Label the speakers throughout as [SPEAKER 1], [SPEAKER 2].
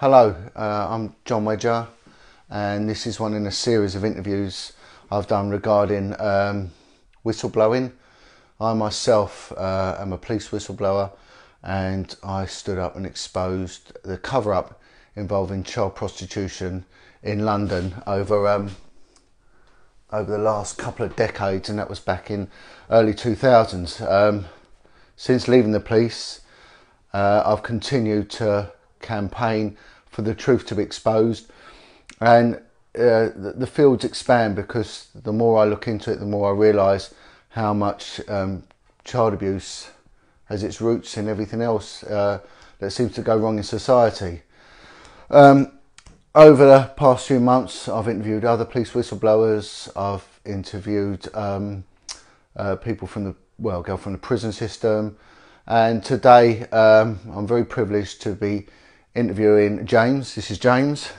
[SPEAKER 1] Hello, uh, I'm Jon Wedger, and this is one in a series of interviews I've done regarding um, whistleblowing. I myself uh, am a police whistleblower, and I stood up and exposed the cover up involving child prostitution in London over um, over the last couple of decades, and that was back in early 2000s. Um, since leaving the police, uh, I've continued to campaign for the truth to be exposed, and uh, the, the, fields expand because the more I look into it, the more I realise how much um, child abuse has its roots in everything else uh, that seems to go wrong in society. Um, over the past few months, I've interviewed other police whistleblowers. I've interviewed um, uh, people from the well, go from the prison system, and today um, I'm very privileged to be interviewing James. This is James.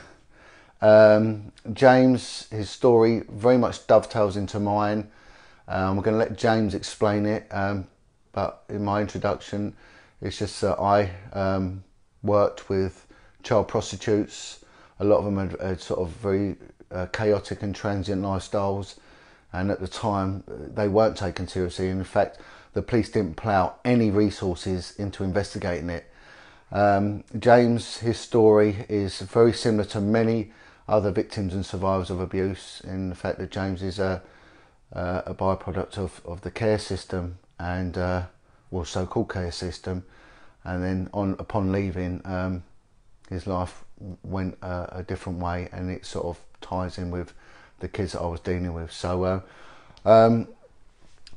[SPEAKER 1] Um, James, his story very much dovetails into mine. Um, we're going to let James explain it, um, but in my introduction, it's just that I um, worked with child prostitutes. A lot of them had, had sort of very uh, chaotic and transient lifestyles, and at the time, they weren't taken seriously. In fact, the police didn't plough any resources into investigating it. Um, James, his story is very similar to many other victims and survivors of abuse in the fact that James is a, uh, a byproduct of, of the care system and uh, well so-called care system. And then on upon leaving um, his life went a different way and it sort of ties in with the kids that I was dealing with. So uh, um,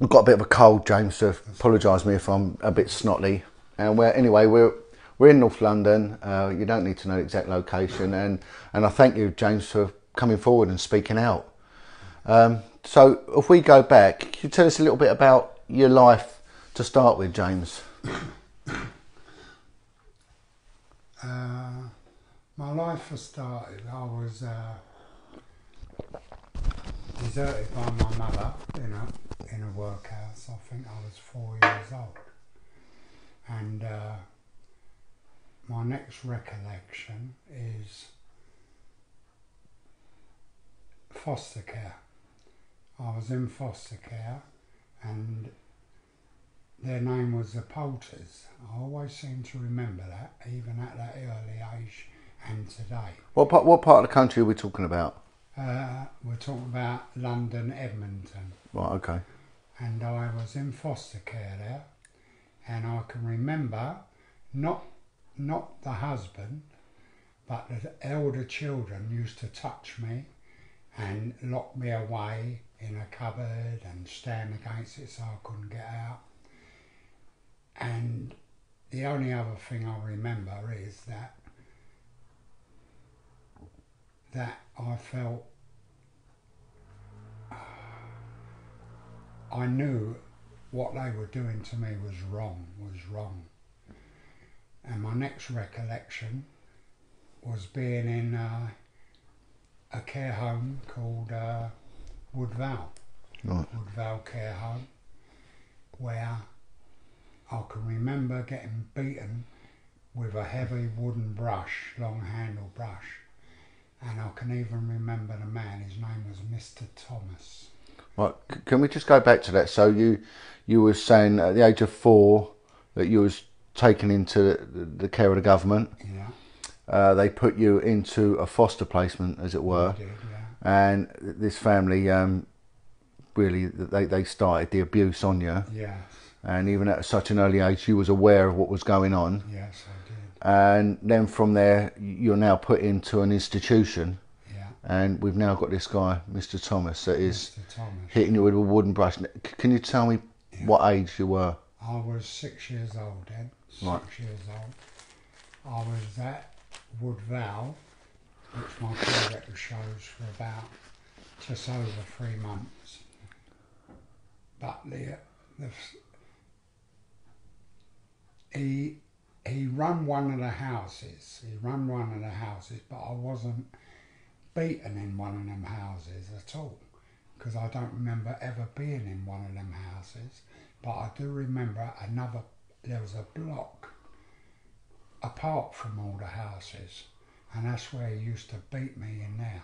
[SPEAKER 1] I've got a bit of a cold James so apologise me if I'm a bit snotty. And we're anyway we're we're in North London. Uh, you don't need to know the exact location, and and I thank you, James, for coming forward and speaking out. Um, so, if we go back, can you tell us a little bit about your life to start with, James?
[SPEAKER 2] Uh, my life has started. I was uh, deserted by my mother in a in a workhouse. I think I was four years old, and uh, my next recollection is foster care. I was in foster care and their name was the Poulters. I always seem to remember that, even at that early age and today.
[SPEAKER 1] What part, what part of the country are we talking about?
[SPEAKER 2] Uh, we're talking about London, Edmonton.
[SPEAKER 1] Right, okay.
[SPEAKER 2] And I was in foster care there, and I can remember not not the husband, but the elder children used to touch me and lock me away in a cupboard and stand against it so I couldn't get out. And the only other thing I remember is that that I felt uh, I knew what they were doing to me was wrong, was wrong. And my next recollection was being in uh, a care home called uh, Woodvale, right. Woodvale Care Home, where I can remember getting beaten with a heavy wooden brush, long handle brush. And I can even remember the man, his name was Mr. Thomas.
[SPEAKER 1] Right, can we just go back to that? So you you were saying at the age of four that you was taken into the care of the government.
[SPEAKER 2] Yeah.
[SPEAKER 1] Uh, they put you into a foster placement, as it were.
[SPEAKER 2] Did, yeah.
[SPEAKER 1] And this family um, really they, they started the abuse on you.
[SPEAKER 2] Yes.
[SPEAKER 1] And even at such an early age, you was aware of what was going on.
[SPEAKER 2] Yes, I did.
[SPEAKER 1] And then from there, you're now put into an institution.
[SPEAKER 2] Yeah.
[SPEAKER 1] And we've now got this guy, Mr. Thomas, that is
[SPEAKER 2] Thomas.
[SPEAKER 1] hitting you with a wooden brush. Can you tell me yeah. what age you were?
[SPEAKER 2] I was six years old then six right. years old. I was at Woodvale, which my care shows for about just over three months. But the, the he he run one of the houses. He run one of the houses, but I wasn't beaten in one of them houses at all because I don't remember ever being in one of them houses. But I do remember another there was a block apart from all the houses and that's where he used to beat me in there.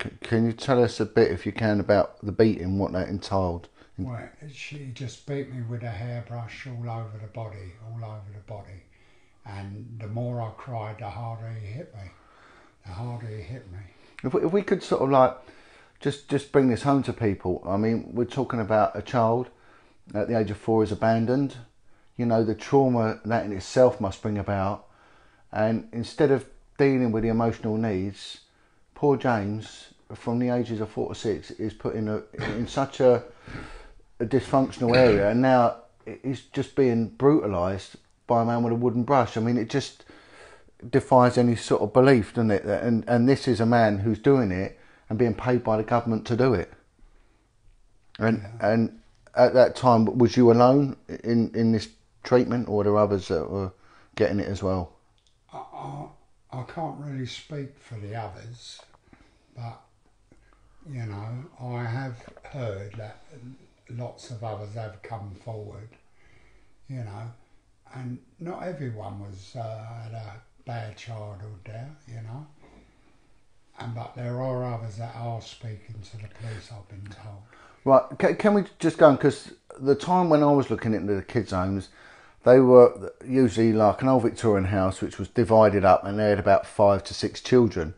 [SPEAKER 1] C- can you tell us a bit, if you can, about the beating, what that entailed?
[SPEAKER 2] Well, she just beat me with a hairbrush all over the body, all over the body. And the more I cried, the harder he hit me. The harder he hit me.
[SPEAKER 1] If we, if we could sort of like just just bring this home to people. I mean, we're talking about a child at the age of four is abandoned. You know the trauma that in itself must bring about, and instead of dealing with the emotional needs, poor James, from the ages of four to six, is put in a in such a, a dysfunctional area, and now he's just being brutalised by a man with a wooden brush. I mean, it just defies any sort of belief, doesn't it? And and this is a man who's doing it and being paid by the government to do it. And and at that time, was you alone in in this treatment, or were there others that were getting it as well?
[SPEAKER 2] I, I, I can't really speak for the others, but you know, I have heard that lots of others have come forward, you know, and not everyone was uh, had a bad childhood there, you know. And but there are others that are speaking to the police. I've been told.
[SPEAKER 1] Right, can, can we just go on? Because the time when I was looking into the kids' homes, they were usually like an old Victorian house which was divided up and they had about five to six children.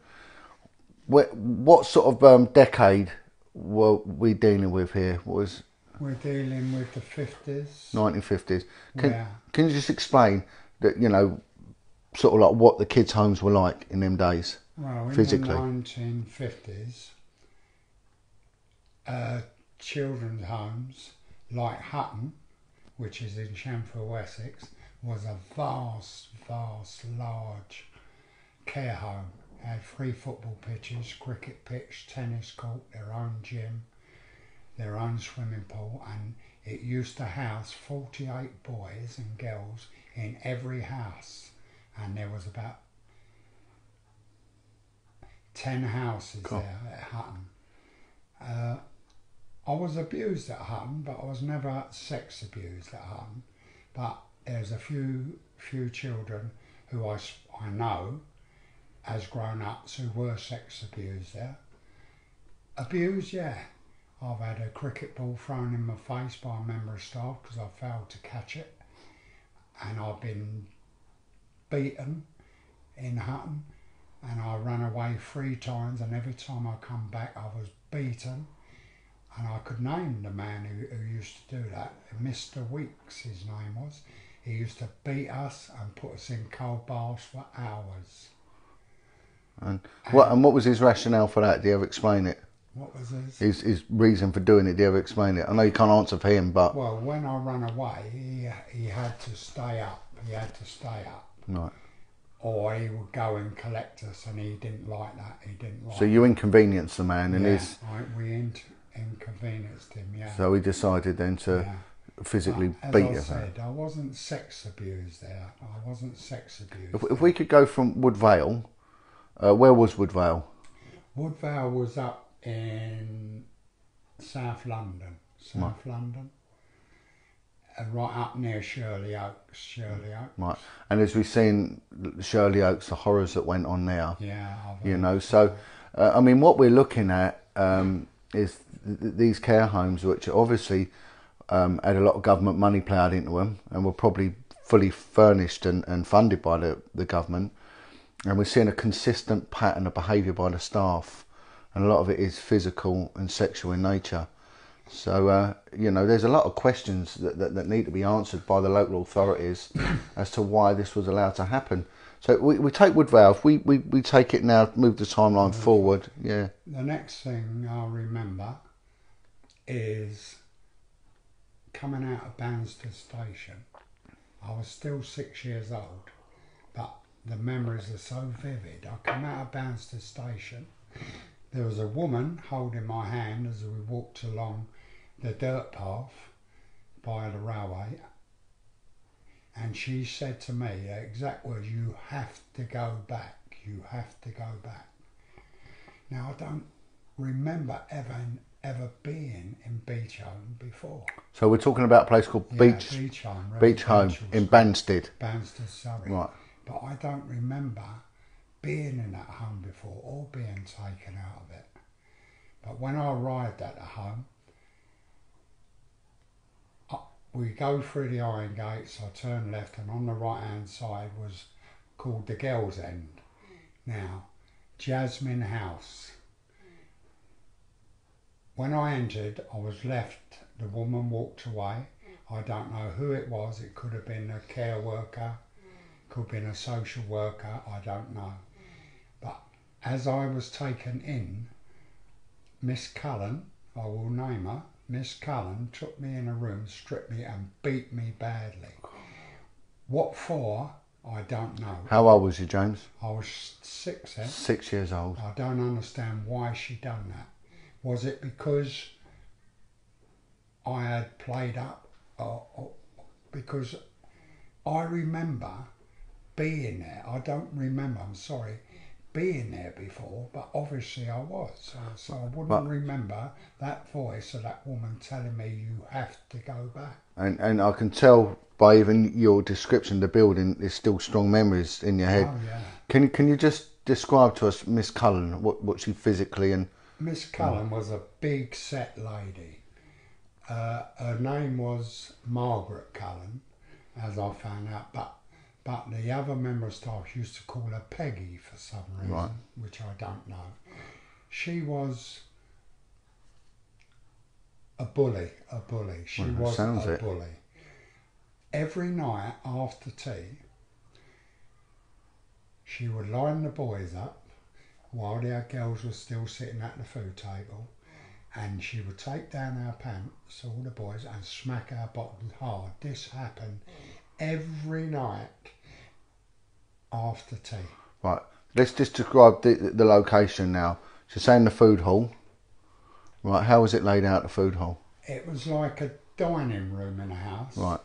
[SPEAKER 1] What, what sort of um, decade were we dealing with here? Was
[SPEAKER 2] We're dealing with the fifties.
[SPEAKER 1] 1950s. Can,
[SPEAKER 2] Yeah.
[SPEAKER 1] can you just explain that, you know, sort of like what the kids' homes were like in them days?
[SPEAKER 2] Well, in
[SPEAKER 1] physically.
[SPEAKER 2] the nineteen fifties, uh, children's homes like Hutton, which is in Shenfield, Wessex, was a vast, vast, large care home. It had three football pitches, cricket pitch, tennis court, their own gym, their own swimming pool, and it used to house 48 boys and girls in every house. And there was about 10 houses
[SPEAKER 1] Cool.
[SPEAKER 2] there at Hutton. Uh, I was abused at Hutton, but I was never sex abused at Hutton. But there's a few few children who I, I know as grown ups who were sex abused there. Abused, yeah. I've had a cricket ball thrown in my face by a member of staff because I failed to catch it. And I've been beaten in Hutton and I ran away three times and every time I come back I was beaten and I could name the man who, who used to do that. Mr. Weeks his name was. He used to beat us and put us in cold baths for hours.
[SPEAKER 1] And what, and what was his rationale for that? Do you ever explain it?
[SPEAKER 2] What was his?
[SPEAKER 1] His, his reason for doing it, do you ever explain it? I know you can't answer for him, but.
[SPEAKER 2] Well, when I ran away, he, he had to stay up. He had to stay up.
[SPEAKER 1] Right.
[SPEAKER 2] Or he would go and collect us, and he didn't like that. He didn't like
[SPEAKER 1] So you inconvenienced the man, and
[SPEAKER 2] yeah,
[SPEAKER 1] his,
[SPEAKER 2] I, we in, inconvenienced him, yeah.
[SPEAKER 1] so he decided then to
[SPEAKER 2] yeah.
[SPEAKER 1] physically
[SPEAKER 2] But,
[SPEAKER 1] beat
[SPEAKER 2] as I
[SPEAKER 1] you.
[SPEAKER 2] said, I wasn't sex abused there. I wasn't sex abused.
[SPEAKER 1] If, if we could go from Woodvale, uh, where was Woodvale?
[SPEAKER 2] Woodvale was up in South London. South London. Uh, right up near Shirley Oaks. Shirley Oaks.
[SPEAKER 1] Right. And as we've seen Shirley Oaks, the horrors that went on there,
[SPEAKER 2] Yeah. I've,
[SPEAKER 1] you know. So, uh, I mean, what we're looking at um, is th- th- these care homes, which obviously um, had a lot of government money ploughed into them and were probably fully furnished and, and funded by the, the government. And we're seeing a consistent pattern of behaviour by the staff, and a lot of it is physical and sexual in nature. So, uh, you know, there's a lot of questions that, that, that need to be answered by the local authorities as to why this was allowed to happen. So we, we take Woodvale, we, we, we take it now, move the timeline forward, yeah.
[SPEAKER 2] The next thing I'll remember is coming out of Banstead Station. I was still six years old, but the memories are so vivid. I come out of Banstead Station. There was a woman holding my hand as we walked along the dirt path by the railway, and she said to me, the exact words, "You have to go back. You have to go back." Now I don't remember ever ever being in Beechholme before.
[SPEAKER 1] So we're talking about a place called
[SPEAKER 2] Yeah,
[SPEAKER 1] Beach
[SPEAKER 2] Beechholme,
[SPEAKER 1] Beach Home in Banstead.
[SPEAKER 2] Banstead, Surrey.
[SPEAKER 1] Right.
[SPEAKER 2] But I don't remember being in that home before or being taken out of it. But when I arrived at the home, I, we go through the iron gates, I turn left, and on the right hand side was called the Girls' End. Mm. Now, Jasmine House. Mm. When I entered, I was left, the woman walked away. Mm. I don't know who it was, it could have been a care worker, could have been a social worker, I don't know. But as I was taken in, Miss Cullen, I will name her, Miss Cullen took me in a room, stripped me and beat me badly. What for? I don't know.
[SPEAKER 1] How old was you, James?
[SPEAKER 2] I was six then.
[SPEAKER 1] Six years old.
[SPEAKER 2] I don't understand why she done that. Was it because I had played up, or, or because I remember being there. I don't remember. I'm sorry, being there before, but obviously I was. So, I wouldn't
[SPEAKER 1] But-
[SPEAKER 2] remember that voice of that woman telling me you have to go back.
[SPEAKER 1] And and I can tell by even your description, of the building there's still strong memories in your head.
[SPEAKER 2] Oh yeah.
[SPEAKER 1] Can you can you just describe to us Miss Cullen what what she physically and
[SPEAKER 2] Miss Cullen was a big set lady. Uh, her name was Margaret Cullen, as I found out, but but the other member of staff used to call her Peggy for some reason,
[SPEAKER 1] Right.
[SPEAKER 2] which I don't know. She was a bully, a bully. She
[SPEAKER 1] Well,
[SPEAKER 2] was a
[SPEAKER 1] it.
[SPEAKER 2] bully. Every night after tea, she would line the boys up while the other girls were still sitting at the food table, and she would take down our pants, all the boys, and smack our bottoms hard. This happened every night after tea.
[SPEAKER 1] right? Let's just describe the the location now. She's saying the food hall. Right, how was it laid out? The food hall.
[SPEAKER 2] It was like a dining room in a house,
[SPEAKER 1] Right,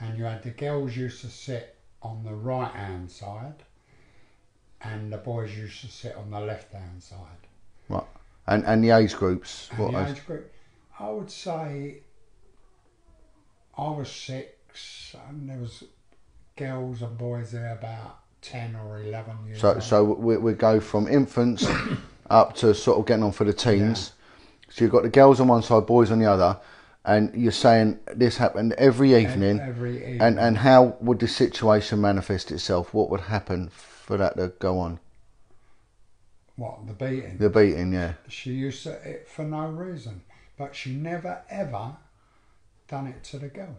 [SPEAKER 2] and you had the girls used to sit on the right hand side, and the boys used to sit on the left hand side.
[SPEAKER 1] right. And and the age groups.
[SPEAKER 2] And
[SPEAKER 1] What
[SPEAKER 2] the
[SPEAKER 1] age?
[SPEAKER 2] age group, I would say I was six, and there was girls and boys there about ten or eleven years
[SPEAKER 1] So
[SPEAKER 2] old.
[SPEAKER 1] so we we go from infants up to sort of getting on for the teens. So you've got the girls on one side, boys on the other, and you're saying this happened every evening.
[SPEAKER 2] every evening.
[SPEAKER 1] And and how would the situation manifest itself? What would happen for that to go on?
[SPEAKER 2] what the beating?
[SPEAKER 1] The beating, yeah.
[SPEAKER 2] She used to it for no reason, but she never ever done it to the girls.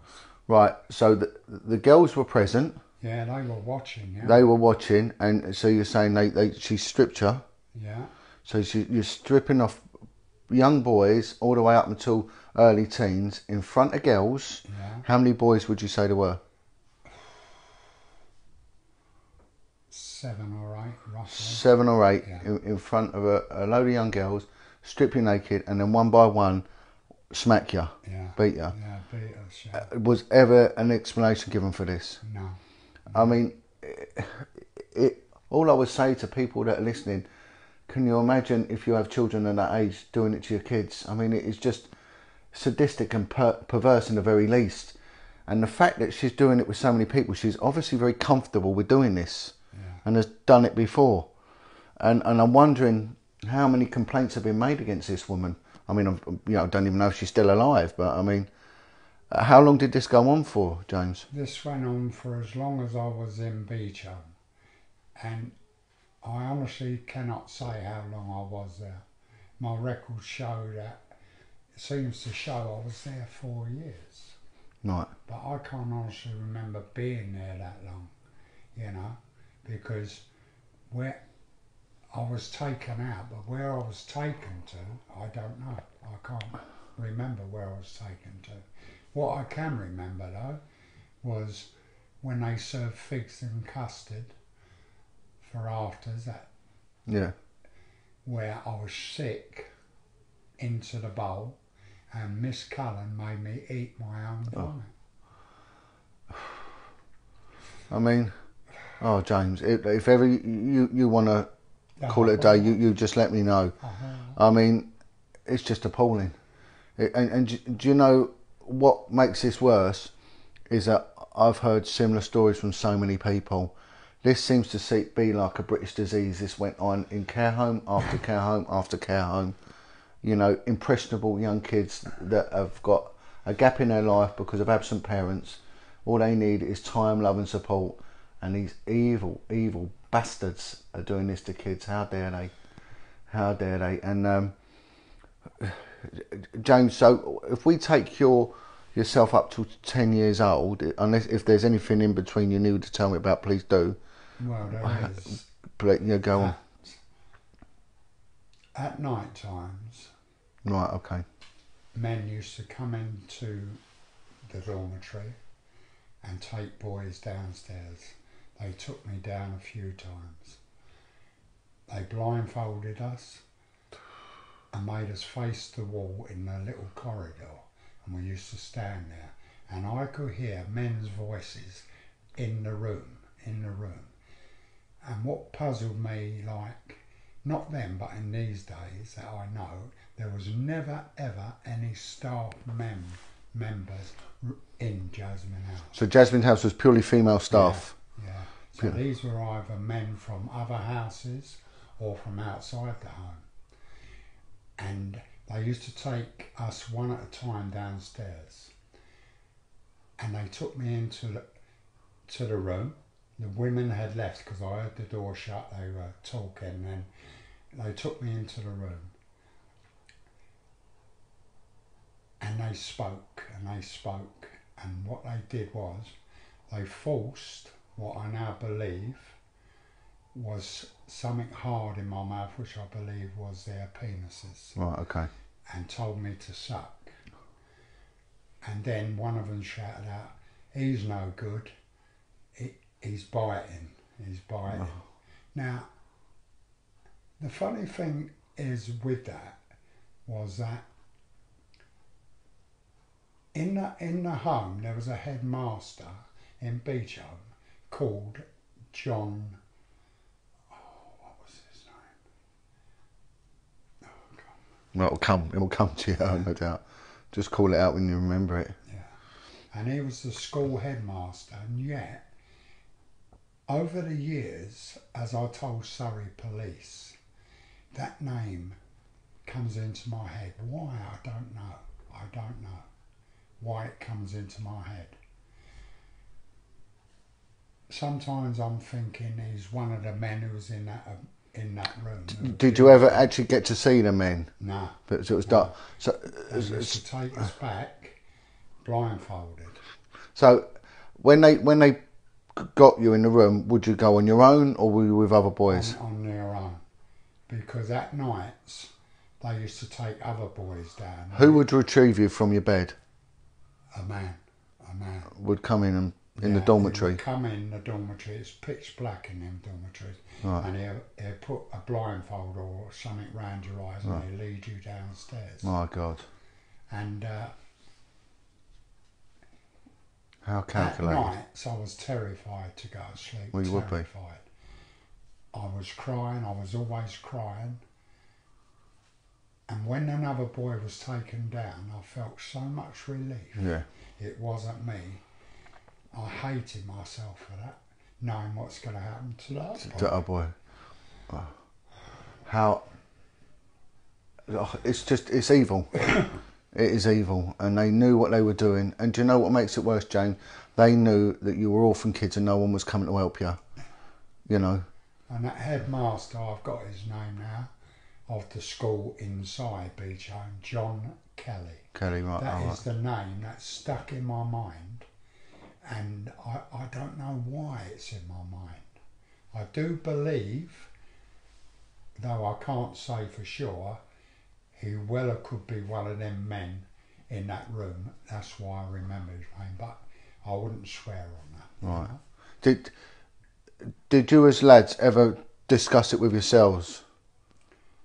[SPEAKER 1] Right. So the the girls were present.
[SPEAKER 2] Yeah, they were watching. Yeah,
[SPEAKER 1] They were watching, and so you're saying they, they she stripped you.
[SPEAKER 2] yeah.
[SPEAKER 1] So she, you're stripping off young boys all the way up until early teens in front of girls.
[SPEAKER 2] Yeah.
[SPEAKER 1] How many boys would you say there were?
[SPEAKER 2] Seven or eight, roughly.
[SPEAKER 1] Seven or eight
[SPEAKER 2] Yeah.
[SPEAKER 1] in, in front of a, a load of young girls, strip you naked, and then one by one smack you,
[SPEAKER 2] Yeah.
[SPEAKER 1] beat you.
[SPEAKER 2] Yeah, beat us. Yeah.
[SPEAKER 1] Was ever an explanation given for this?
[SPEAKER 2] No.
[SPEAKER 1] I mean, it, it, all I would say to people that are listening, can you imagine if you have children at that age doing it to your kids? I mean, it is just sadistic and per- perverse in the very least. And the fact that she's doing it with so many people, she's obviously very comfortable with doing this
[SPEAKER 2] Yeah.
[SPEAKER 1] and has done it before. And and I'm wondering how many complaints have been made against this woman. I mean, I'm, you know, I don't even know if she's still alive, but I mean, how long did this go on for, James?
[SPEAKER 2] This went on for as long as I was in Beechholme, and I honestly cannot say how long I was there. My records show that it seems to show I was there four years,
[SPEAKER 1] Right.
[SPEAKER 2] but I can't honestly remember being there that long, you know, because where I was taken out, but where I was taken to, I don't know. I can't remember where I was taken to. What I can remember though was when they served figs and custard for afters at
[SPEAKER 1] Yeah.
[SPEAKER 2] where I was sick into the bowl and Miss Cullen made me eat my own oh. vomit.
[SPEAKER 1] I mean, oh James, if, if ever you you want to call it a day, you, you just let me know.
[SPEAKER 2] Uh-huh.
[SPEAKER 1] I mean, it's just appalling. It, and and do, you know what makes this worse? Is that I've heard similar stories from so many people this seems to see, be like a British disease. This went on in care home after care home after care home. You know, impressionable young kids that have got a gap in their life because of absent parents. All they need is time, love, and support. And these evil, evil bastards are doing this to kids. How dare they? How dare they? And um, James, so if we take your yourself up to ten years old, unless if there's anything in between you need to tell me about, please do.
[SPEAKER 2] Well, there is.
[SPEAKER 1] Please, yeah, go on.
[SPEAKER 2] At, at night times,
[SPEAKER 1] Right, okay.
[SPEAKER 2] men used to come into the dormitory and take boys downstairs. They took me down a few times. They blindfolded us and made us face the wall in the little corridor, and we used to stand there. And I could hear men's voices in the room, in the room. And what puzzled me, like, not then, but in these days that I know, there was never ever any staff mem- members in Jasmine House.
[SPEAKER 1] So Jasmine House was purely female staff.
[SPEAKER 2] Yeah. So
[SPEAKER 1] Yeah.
[SPEAKER 2] these were either men from other houses or from outside the home. And they used to take us one at a time downstairs. And they took me into the, to the room. The women had left because I heard the door shut. They were talking, and they took me into the room. And they spoke and they spoke. And what they did was they forced what I now believe was something hard in my mouth, which I believe was their penises,
[SPEAKER 1] Right, okay.
[SPEAKER 2] and told me to suck. And then one of them shouted out, He's no good. He, he's biting. He's biting. Oh. Now, the funny thing is with that was that in the, in the home there was a headmaster in Beechholme called John. Oh, what was his name? Oh.
[SPEAKER 1] Well, it'll come. It will come to you, no doubt. Just call it out when you remember it. Yeah.
[SPEAKER 2] and he was the school headmaster, and yet, over the years, as I told Surrey Police, that name comes into my head. Why? I don't know. I don't know why it comes into my head. Sometimes I'm thinking he's one of the men who was in that uh, in that room. who-
[SPEAKER 1] Did you ever actually get to see the men?
[SPEAKER 2] No.
[SPEAKER 1] But it was dark. So,
[SPEAKER 2] They used to take us back blindfolded.
[SPEAKER 1] so when they when they got you in the room, would you go on your own or were you with other boys?
[SPEAKER 2] on, on their own because at nights they used to take other boys down.
[SPEAKER 1] Who would retrieve you from your bed?
[SPEAKER 2] A man, a man.
[SPEAKER 1] Would come in and in
[SPEAKER 2] Yeah,
[SPEAKER 1] the dormitory.
[SPEAKER 2] Come in the dormitory. It's pitch black in them dormitories,
[SPEAKER 1] Right.
[SPEAKER 2] and he'll, he'll put a blindfold or something round your eyes, and he'll lead you downstairs.
[SPEAKER 1] My God,
[SPEAKER 2] And uh,
[SPEAKER 1] how
[SPEAKER 2] at
[SPEAKER 1] calculated!
[SPEAKER 2] nights, I was terrified to go to sleep.
[SPEAKER 1] Well, you would be.
[SPEAKER 2] I was crying. I was always crying. And when another boy was taken down, I felt so much relief.
[SPEAKER 1] Yeah,
[SPEAKER 2] It wasn't me. I hated myself for that, knowing what's going to happen to that.
[SPEAKER 1] to
[SPEAKER 2] boy.
[SPEAKER 1] our boy. Oh. How? oh, It's just it's evil. it is evil, and they knew what they were doing. And do you know what makes it worse, Jane? They knew that you were orphan kids and no one was coming to help you. You know.
[SPEAKER 2] And that headmaster, I've got his name now, of the school inside Beechholme, John Kelly.
[SPEAKER 1] Kelly, right?
[SPEAKER 2] That
[SPEAKER 1] all
[SPEAKER 2] is
[SPEAKER 1] right.
[SPEAKER 2] the name that's stuck in my mind, and I, I don't know why it's in my mind. I do believe, though I can't say for sure, he well could be one of them men in that room. That's why I remember his name, but I wouldn't swear on that.
[SPEAKER 1] Right.
[SPEAKER 2] know.
[SPEAKER 1] Did Did you as lads ever discuss it with yourselves?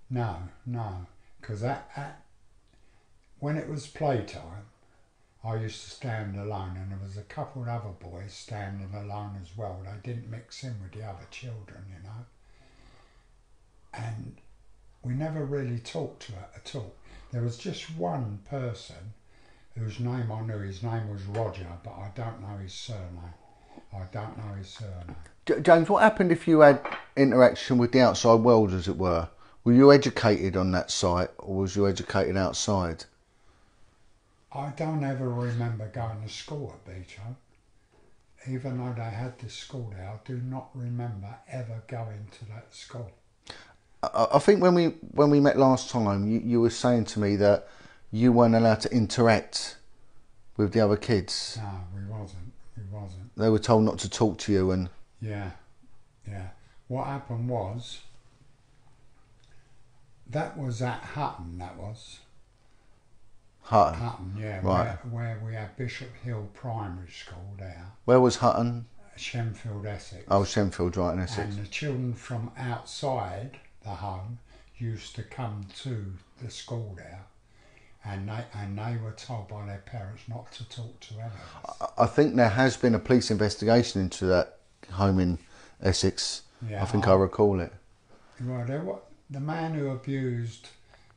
[SPEAKER 2] No, no, because that, that when it was playtime, I used to stand alone, and there was a couple of other boys standing alone as well. They didn't mix in with the other children, you know. And we never really talked to it at all. There was just one person whose name I knew. His name was Roger, but I don't know his surname. I don't know his surname.
[SPEAKER 1] J- James, what happened if you had interaction with the outside world, as it were? Were you educated on that site, or was you educated outside?
[SPEAKER 2] I don't ever remember going to school at Beecher. Even though they had this school there, I do not remember ever going to that school.
[SPEAKER 1] I, I think when we when we met last time, you, you were saying to me that you weren't allowed to interact with the other kids.
[SPEAKER 2] No, we wasn't. We wasn't.
[SPEAKER 1] They were told not to talk to you, and
[SPEAKER 2] Yeah, yeah. What happened was that was at Hutton. That was
[SPEAKER 1] Hutton.
[SPEAKER 2] Hutton. Yeah,
[SPEAKER 1] Right.
[SPEAKER 2] where, where we had Bishop Hill Primary School there,
[SPEAKER 1] Where was Hutton?
[SPEAKER 2] Shenfield, Essex.
[SPEAKER 1] Oh, Shenfield, right in Essex.
[SPEAKER 2] and the children from outside the home used to come to the school there, and they and they were told by their parents not to talk to anyone.
[SPEAKER 1] I- I think there has been a police investigation into that home in Essex.
[SPEAKER 2] Yeah,
[SPEAKER 1] I think I recall it.
[SPEAKER 2] Well, there wa the man who abused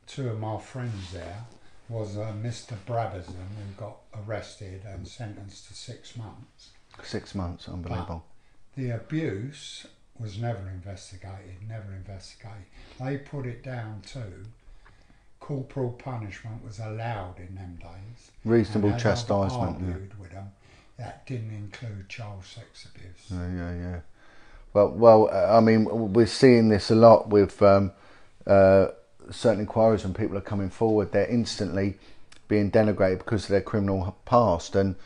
[SPEAKER 2] two of my friends there was uh, Mr. Brabazon, who got arrested and sentenced to six months.
[SPEAKER 1] Six months, unbelievable.
[SPEAKER 2] The abuse was never investigated, never investigated. They put it down to corporal punishment was allowed in them days.
[SPEAKER 1] Reasonable chastisement. Yeah.
[SPEAKER 2] with them, that didn't include child sex abuse.
[SPEAKER 1] Yeah, yeah, yeah. Well, well, uh, I mean, we're seeing this a lot with um, uh, certain inquiries when people are coming forward. They're instantly being denigrated because of their criminal past, and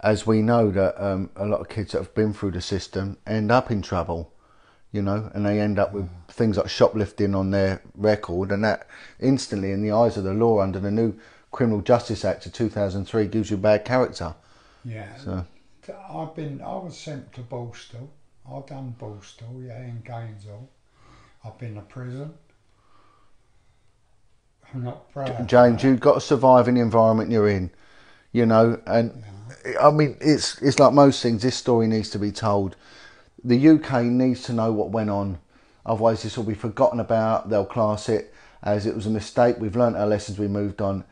[SPEAKER 1] as we know that um, a lot of kids that have been through the system end up in trouble, you know, and they end up with things like shoplifting on their record, and that instantly, in the eyes of the law, under the new Criminal Justice Act of 2003, gives you bad character.
[SPEAKER 2] Yeah.
[SPEAKER 1] So.
[SPEAKER 2] I've been. I was sent to Borstal. I've done Borstal, yeah, in Gainesville. I've been to prison. I'm not proud.
[SPEAKER 1] James, you've got to survive in the environment you're in, you know. And I mean, it's it's like most things. This story needs to be told. The UK needs to know what went on, otherwise this will be forgotten about. They'll class it as it was a mistake. We've learnt our lessons. We moved on.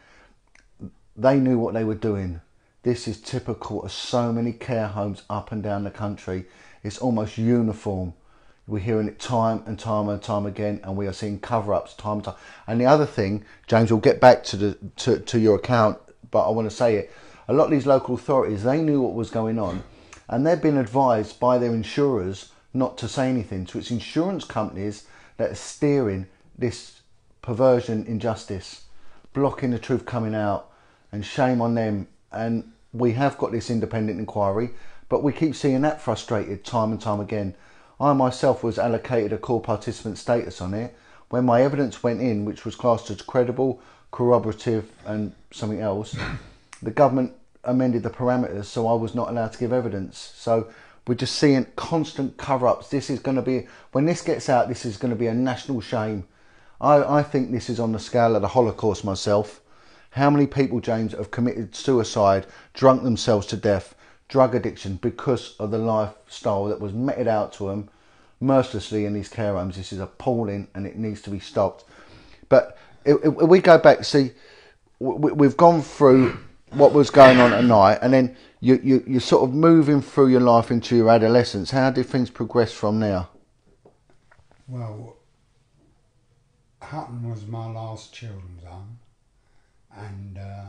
[SPEAKER 1] They knew what they were doing. This is typical of so many care homes up and down the country. It's almost uniform. We're hearing it time and time and time again, and we are seeing cover-ups time and time. And the other thing, James, we'll get back to the to, to your account, but I want to say it. A lot of these local authorities, they knew what was going on, and they've been advised by their insurers not to say anything. So it's insurance companies that are steering this perversion, injustice, blocking the truth coming out, and shame on them. And we have got this independent inquiry, but we keep seeing that frustrated time and time again. I myself was allocated a core participant status on it. When my evidence went in, which was classed as credible, corroborative, and something else, the government amended the parameters so I was not allowed to give evidence. So we're just seeing constant cover ups. This is going to be, when this gets out, this is going to be a national shame. I, I think this is on the scale of the Holocaust myself. How many people, James, have committed suicide, drunk themselves to death, drug addiction because of the lifestyle that was meted out to them mercilessly in these care homes? This is appalling and it needs to be stopped. But if, if we go back, see, we, we've gone through what was going on at night and then you, you, you're sort of moving through your life into your adolescence. How did things progress from there?
[SPEAKER 2] Well, Hutton was my last children's home, and uh,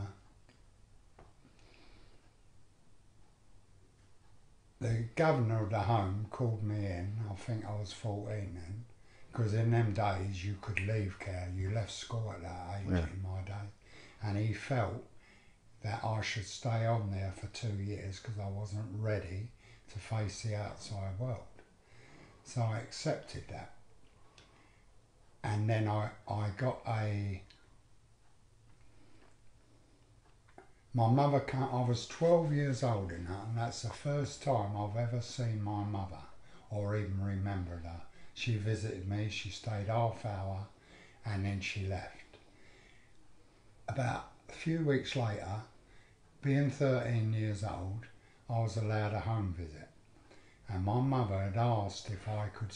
[SPEAKER 2] the governor of the home called me in. I think I was 14 then, because in them days you could leave care. You left school at that age
[SPEAKER 1] Yeah.
[SPEAKER 2] in my day, and he felt that I should stay on there for two years because I wasn't ready to face the outside world. So I accepted that. And then I, I got a. My mother, ca- I was 12 years old in and that's the first time I've ever seen my mother or even remembered her. She visited me, she stayed half hour, and then she left. About a few weeks later, being 13 years old, I was allowed a home visit. And my mother had asked if I could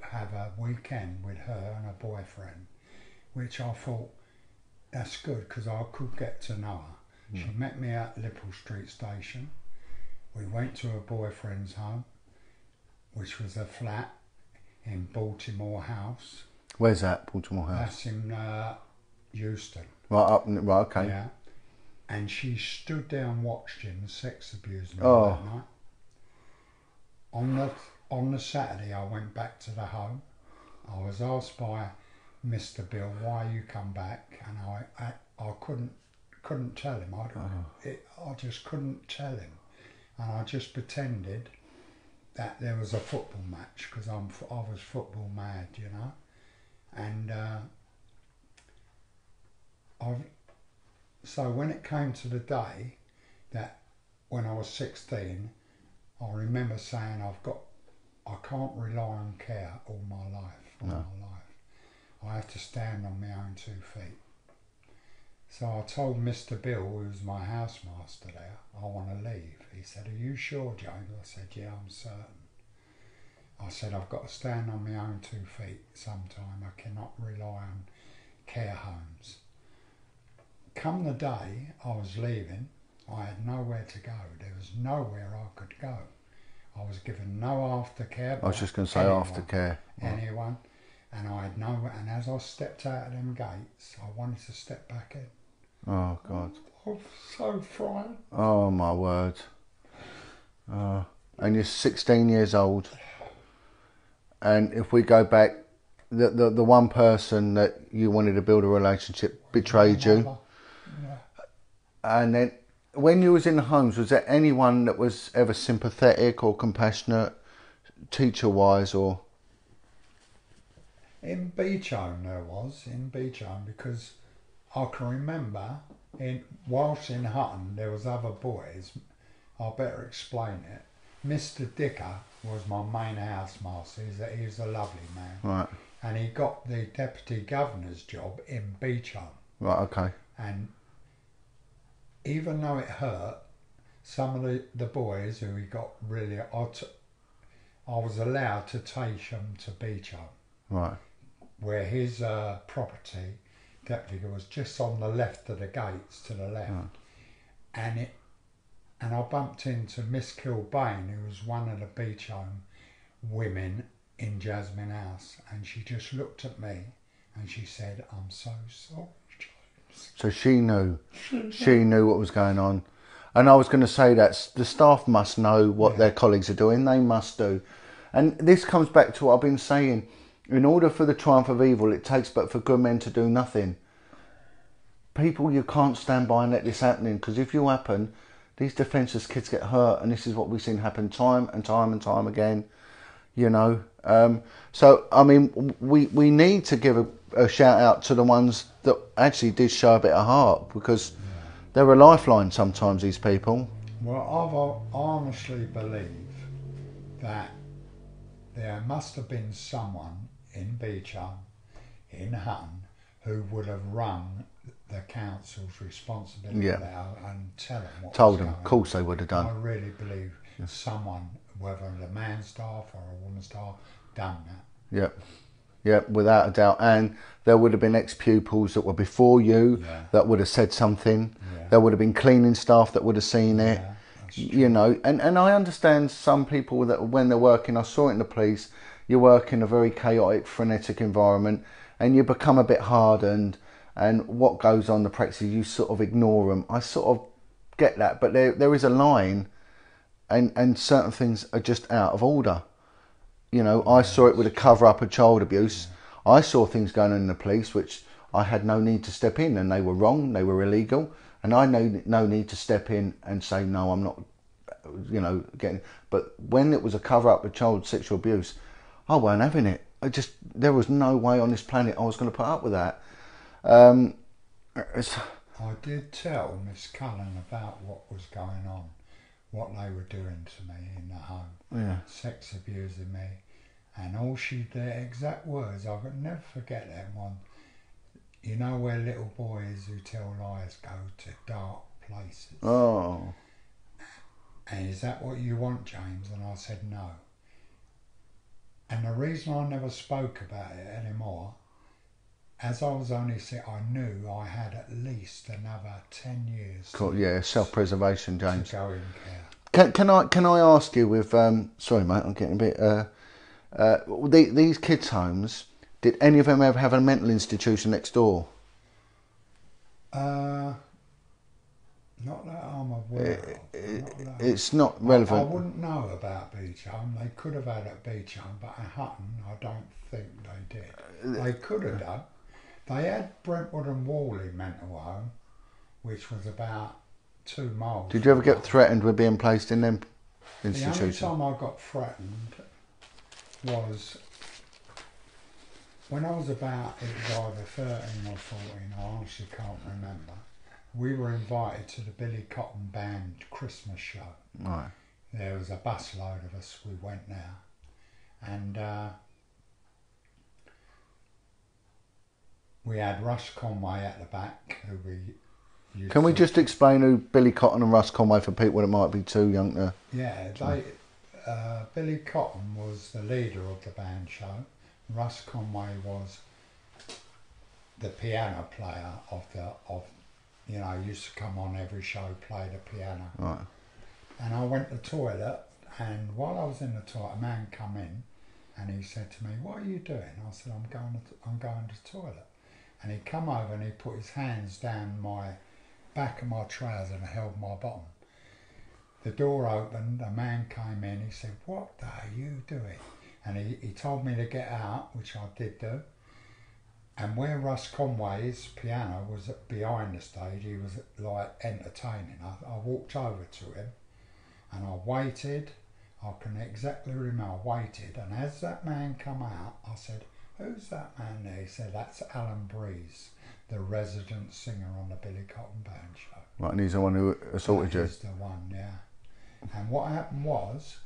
[SPEAKER 2] have a weekend with her and her boyfriend, which I thought that's good because I could get to know her. She met me at Liverpool Street Station. We went to her boyfriend's home. which was a flat in Baltimore House.
[SPEAKER 1] Where's that, Baltimore House?
[SPEAKER 2] That's in uh, Euston.
[SPEAKER 1] Right up, right, okay.
[SPEAKER 2] Yeah. And she stood there and watched him sex abuse me
[SPEAKER 1] Oh.
[SPEAKER 2] that night. On the on the Saturday, I went back to the home. I was asked by Mr. Bill why you come back, and I I, I couldn't couldn't tell him. I it, I just couldn't tell him, and I just pretended that there was a football match because I'm I was football mad, you know, and. Uh, I so when it came to the day that when I was 16, I remember saying I've got, I can't rely on care all my life, all
[SPEAKER 1] No.
[SPEAKER 2] my life. I have to stand on my own two feet. So I told Mr. Bill, who was my housemaster there, I want to leave. He said, Are you sure, James? I said, Yeah, I'm certain. I said, I've got to stand on my own two feet sometime. I cannot rely on care homes come the day I was leaving, I had nowhere to go. There was nowhere I could go. I was given no aftercare.
[SPEAKER 1] I was just going to say
[SPEAKER 2] anyone,
[SPEAKER 1] aftercare. Right.
[SPEAKER 2] Anyone. And I had no. And as I stepped out of them gates, I wanted to step back in.
[SPEAKER 1] Oh, God.
[SPEAKER 2] I was so frightened.
[SPEAKER 1] Oh, my word. Uh, and you're 16 years old. And if we go back, the, the, the one person that you wanted to build a relationship betrayed you.
[SPEAKER 2] Yeah.
[SPEAKER 1] And then when you was in the homes, was there anyone that was ever sympathetic or compassionate, teacher wise or
[SPEAKER 2] In Beechholme there was, in Beechholme, because I can remember in whilst in Hutton there was other boys. I better explain it. Mr. Dicker was my main housemaster. He's a, he's a lovely man.
[SPEAKER 1] right?
[SPEAKER 2] And he got the deputy governor's job in Beechholme.
[SPEAKER 1] Right, okay.
[SPEAKER 2] And even though it hurt, some of the, the boys who he got really, I, t- I was allowed to take them to Beechholme
[SPEAKER 1] Right.
[SPEAKER 2] where his uh, property deputy was just on the left of the gates to the left, hmm. and it and I bumped into Miss Kilbane, who was one of the Beechholme women in Jasmine House, and she just looked at me and she said, "I'm so sorry." James."
[SPEAKER 1] So she knew. She knew what was going on. And I was going to say that the staff must know what
[SPEAKER 2] Yeah.
[SPEAKER 1] their colleagues are doing. They must do. And this comes back to what I've been saying. In order for the triumph of evil, it takes but for good men to do nothing. People, you can't stand by and let this happening because if you happen, these defenceless kids get hurt, and this is what we've seen happen time and time and time again. You know, um, so I mean, we we need to give a, a shout out to the ones that actually did show a bit of heart because they're a lifeline sometimes. These people.
[SPEAKER 2] Well, I honestly believe that there must have been someone in Beechholme, in Hutton, who would have rung the council's responsibility
[SPEAKER 1] Yeah.
[SPEAKER 2] out and tell them what
[SPEAKER 1] Told them. Of course, they would have
[SPEAKER 2] done. I really believe someone, whether a man staff or a woman staff, done that.
[SPEAKER 1] Yep. Yep, without a doubt. And there would have been ex pupils that were before you
[SPEAKER 2] Yeah.
[SPEAKER 1] that would have said something.
[SPEAKER 2] Yeah.
[SPEAKER 1] There would have been cleaning staff that would have seen it.
[SPEAKER 2] Yeah,
[SPEAKER 1] you know, and, and I understand some people that when they're working, I saw it in the police, you work in a very chaotic, frenetic environment and you become a bit hardened and what goes on the practice, you sort of ignore them. I sort of get that, but there there is a line and, and certain things are just out of order. You know, I saw it with a cover up of child abuse. I saw things going on in the police which I had no need to step in, and they were wrong, they were illegal, and I no no need to step in and say no, I'm not. You know, getting. But when it was a cover up of child sexual abuse, I weren't having it. I just there was no way on this planet I was going to put up with that. Um,
[SPEAKER 2] I did tell Miss Cullen about what was going on, what they were doing to me in the home.
[SPEAKER 1] yeah,
[SPEAKER 2] sex abusing me, and all she, the exact words, I could never forget that one. You know where little boys who tell lies go to dark places.
[SPEAKER 1] oh,
[SPEAKER 2] And is that what you want, James? And I said no. And the reason I never spoke about it anymore, as I was only sick, I knew I had at least another ten years
[SPEAKER 1] cool, yeah, self preservation,
[SPEAKER 2] to
[SPEAKER 1] James.
[SPEAKER 2] go in care.
[SPEAKER 1] Can, can I can I ask you with um, sorry mate, I'm getting a bit uh, uh, the, these kids' homes. Did any of them ever have a mental institution next door?
[SPEAKER 2] Uh, not that I'm aware of. Not
[SPEAKER 1] It's not relevant.
[SPEAKER 2] I
[SPEAKER 1] relevant.
[SPEAKER 2] wouldn't know about Beechholme. They could have had at Beechholme, but at Hutton, I don't think they did. Uh, they could have done. They had Brentwood and Warley mental home, which was about two miles.
[SPEAKER 1] Did you ever get threatened with being placed in them
[SPEAKER 2] The only time I got threatened was when I was about, it was either 13 or 14, I honestly can't remember. We were invited to the Billy Cotton Band Christmas show.
[SPEAKER 1] Right.
[SPEAKER 2] There was a busload of us, we went there. And uh, we had Russ Conway at the back, who we used
[SPEAKER 1] Can we
[SPEAKER 2] to-
[SPEAKER 1] just explain who Billy Cotton and Russ Conway for people that might be too young to?
[SPEAKER 2] Yeah, they, uh, Billy Cotton was the leader of the band show. Russ Conway was the piano player of the of, you know, used to come on every show, play the piano.
[SPEAKER 1] Right.
[SPEAKER 2] And I went to the toilet, and while I was in the toilet, a man come in, and he said to me, "What are you doing?" I said, "I'm going to I'm going to the toilet." And he come over and he put his hands down my back of my trousers and held my bottom. The door opened, a man came in, he said, What are you doing? And he, he told me to get out, which I did do. And where Russ Conway's piano was behind the stage, he was like entertaining. I, I walked over to him and I waited. I can exactly remember, I waited. And as that man come out, I said, Who's that man there? He said, That's Alan Breeze, the resident singer on the Billy Cotton Band show.
[SPEAKER 1] Right, and he's the one who assaulted
[SPEAKER 2] That
[SPEAKER 1] you.
[SPEAKER 2] is the one, yeah. And what happened was,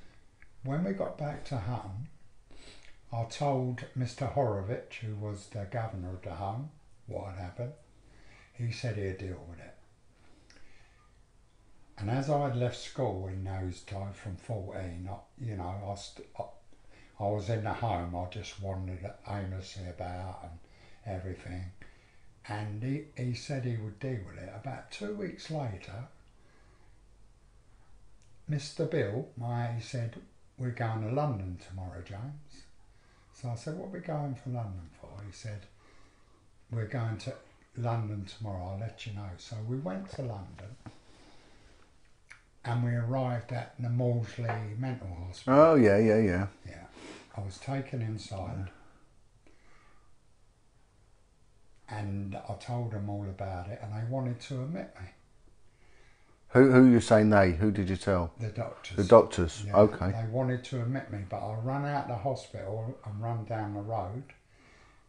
[SPEAKER 2] when we got back to Hutton, I told Mr. Horovitch, who was the governor of the home, what had happened. He said he'd deal with it. And as I had left school in those times from 14, I, you know, I, I, I was in the home, I just wandered aimlessly about and everything. And he, he said he would deal with it. About two weeks later, Mr. Bill, my he said, We're going to London tomorrow, James. So I said, What are we going for London for? He said, We're going to London tomorrow, I'll let you know. So we went to London and we arrived at the Maudsley Mental Hospital.
[SPEAKER 1] Oh yeah, yeah, yeah.
[SPEAKER 2] Yeah. I was taken inside and I told them all about it and they wanted to admit me,
[SPEAKER 1] Who who you saying they? Who did you tell?
[SPEAKER 2] the doctors.
[SPEAKER 1] The doctors.
[SPEAKER 2] Yeah,
[SPEAKER 1] Okay.
[SPEAKER 2] They wanted to admit me, but I run out the hospital and run down the road.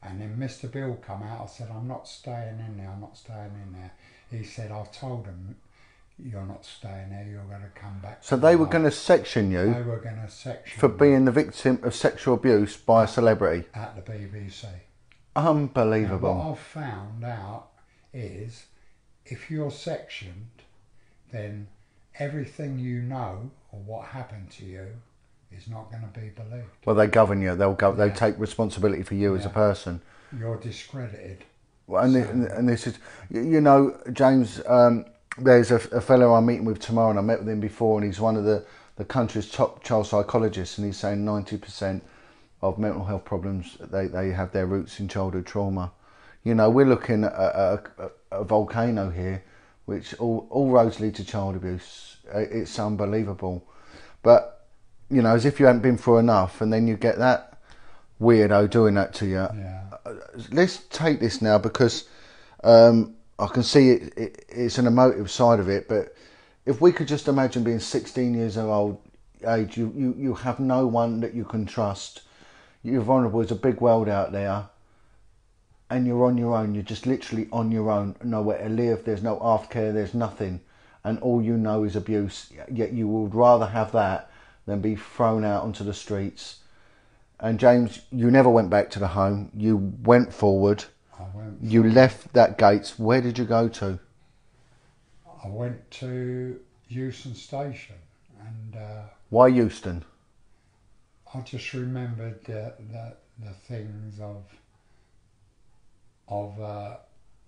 [SPEAKER 2] And then Mr. Bill come out. I said, I'm not staying in there. I'm not staying in there. He said, I've told him you're not staying there. You're going to come back.
[SPEAKER 1] So they were going to section you.
[SPEAKER 2] They were going to section
[SPEAKER 1] for being the victim of sexual abuse by a celebrity.
[SPEAKER 2] at the BBC. Now, what I've found out is if you're sectioned, then everything you know or what happened to you is not going to be believed.
[SPEAKER 1] Well, they govern you. They'll go. They take responsibility for you as a person.
[SPEAKER 2] You're discredited.
[SPEAKER 1] Well, and, thi- and this is, you you know, James. Um, there's a, a fellow I'm meeting with tomorrow, and I met with him before, and he's one of the, the country's top child psychologists, and he's saying 90% of mental health problems they, they have their roots in childhood trauma. You know, we're looking at a, a, a volcano here, which all, all roads lead to child abuse. Uh, It's unbelievable, but you know, as if you hadn't been through enough, and then you get that weirdo doing that to you
[SPEAKER 2] Yeah.
[SPEAKER 1] let's take this now because um, I can see it, it, it's an emotive side of it. But if we could just imagine being 16 years old age, you, you, you have no one that you can trust. You're vulnerable. There's a big world out there, and you're on your own. You're just literally on your own. Nowhere to live. There's no aftercare. There's nothing, and all you know is abuse. Yet you would rather have that than be thrown out onto the streets. And James, you never went back to the home. You went forward.
[SPEAKER 2] I went.
[SPEAKER 1] You left that gates. Where did you go to?
[SPEAKER 2] I went to Euston Station, and uh,
[SPEAKER 1] Why Euston?
[SPEAKER 2] I just remembered the, the the things of of uh,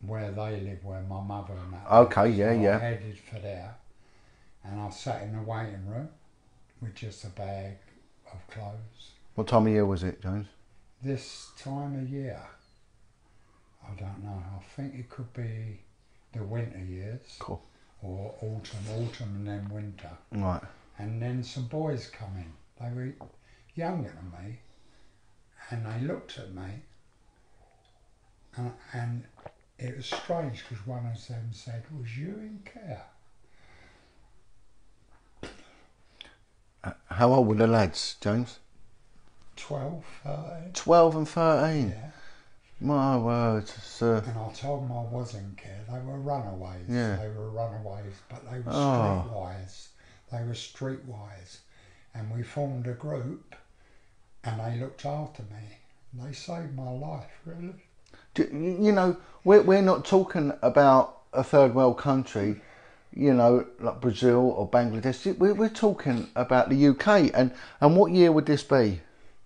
[SPEAKER 2] where they live, where my mother and that.
[SPEAKER 1] Okay,
[SPEAKER 2] live.
[SPEAKER 1] yeah,
[SPEAKER 2] So
[SPEAKER 1] yeah.
[SPEAKER 2] I headed for there, and I sat in the waiting room with just a bag of clothes.
[SPEAKER 1] What time of year was it, James?
[SPEAKER 2] This time of year, I don't know. I think it could be the winter years
[SPEAKER 1] Cool.
[SPEAKER 2] or autumn, autumn and then winter.
[SPEAKER 1] Right.
[SPEAKER 2] And then some boys come in. They were younger than me, and they looked at me, and, and it was strange because one of them said, "Was you in care?"
[SPEAKER 1] Uh, How old were the lads, James?
[SPEAKER 2] 12, 13.
[SPEAKER 1] 12 and 13.
[SPEAKER 2] Yeah.
[SPEAKER 1] My word. Uh,
[SPEAKER 2] And I told them I was in care. They were runaways.
[SPEAKER 1] Yeah.
[SPEAKER 2] They were runaways, but they were
[SPEAKER 1] Oh.
[SPEAKER 2] streetwise. They were streetwise. And we formed a group, and they looked after me. They saved my life, really.
[SPEAKER 1] Do- you know, we're, we're not talking about a third world country, you know, like Brazil or Bangladesh. We're, we're talking about the UK. And, and what year would this be?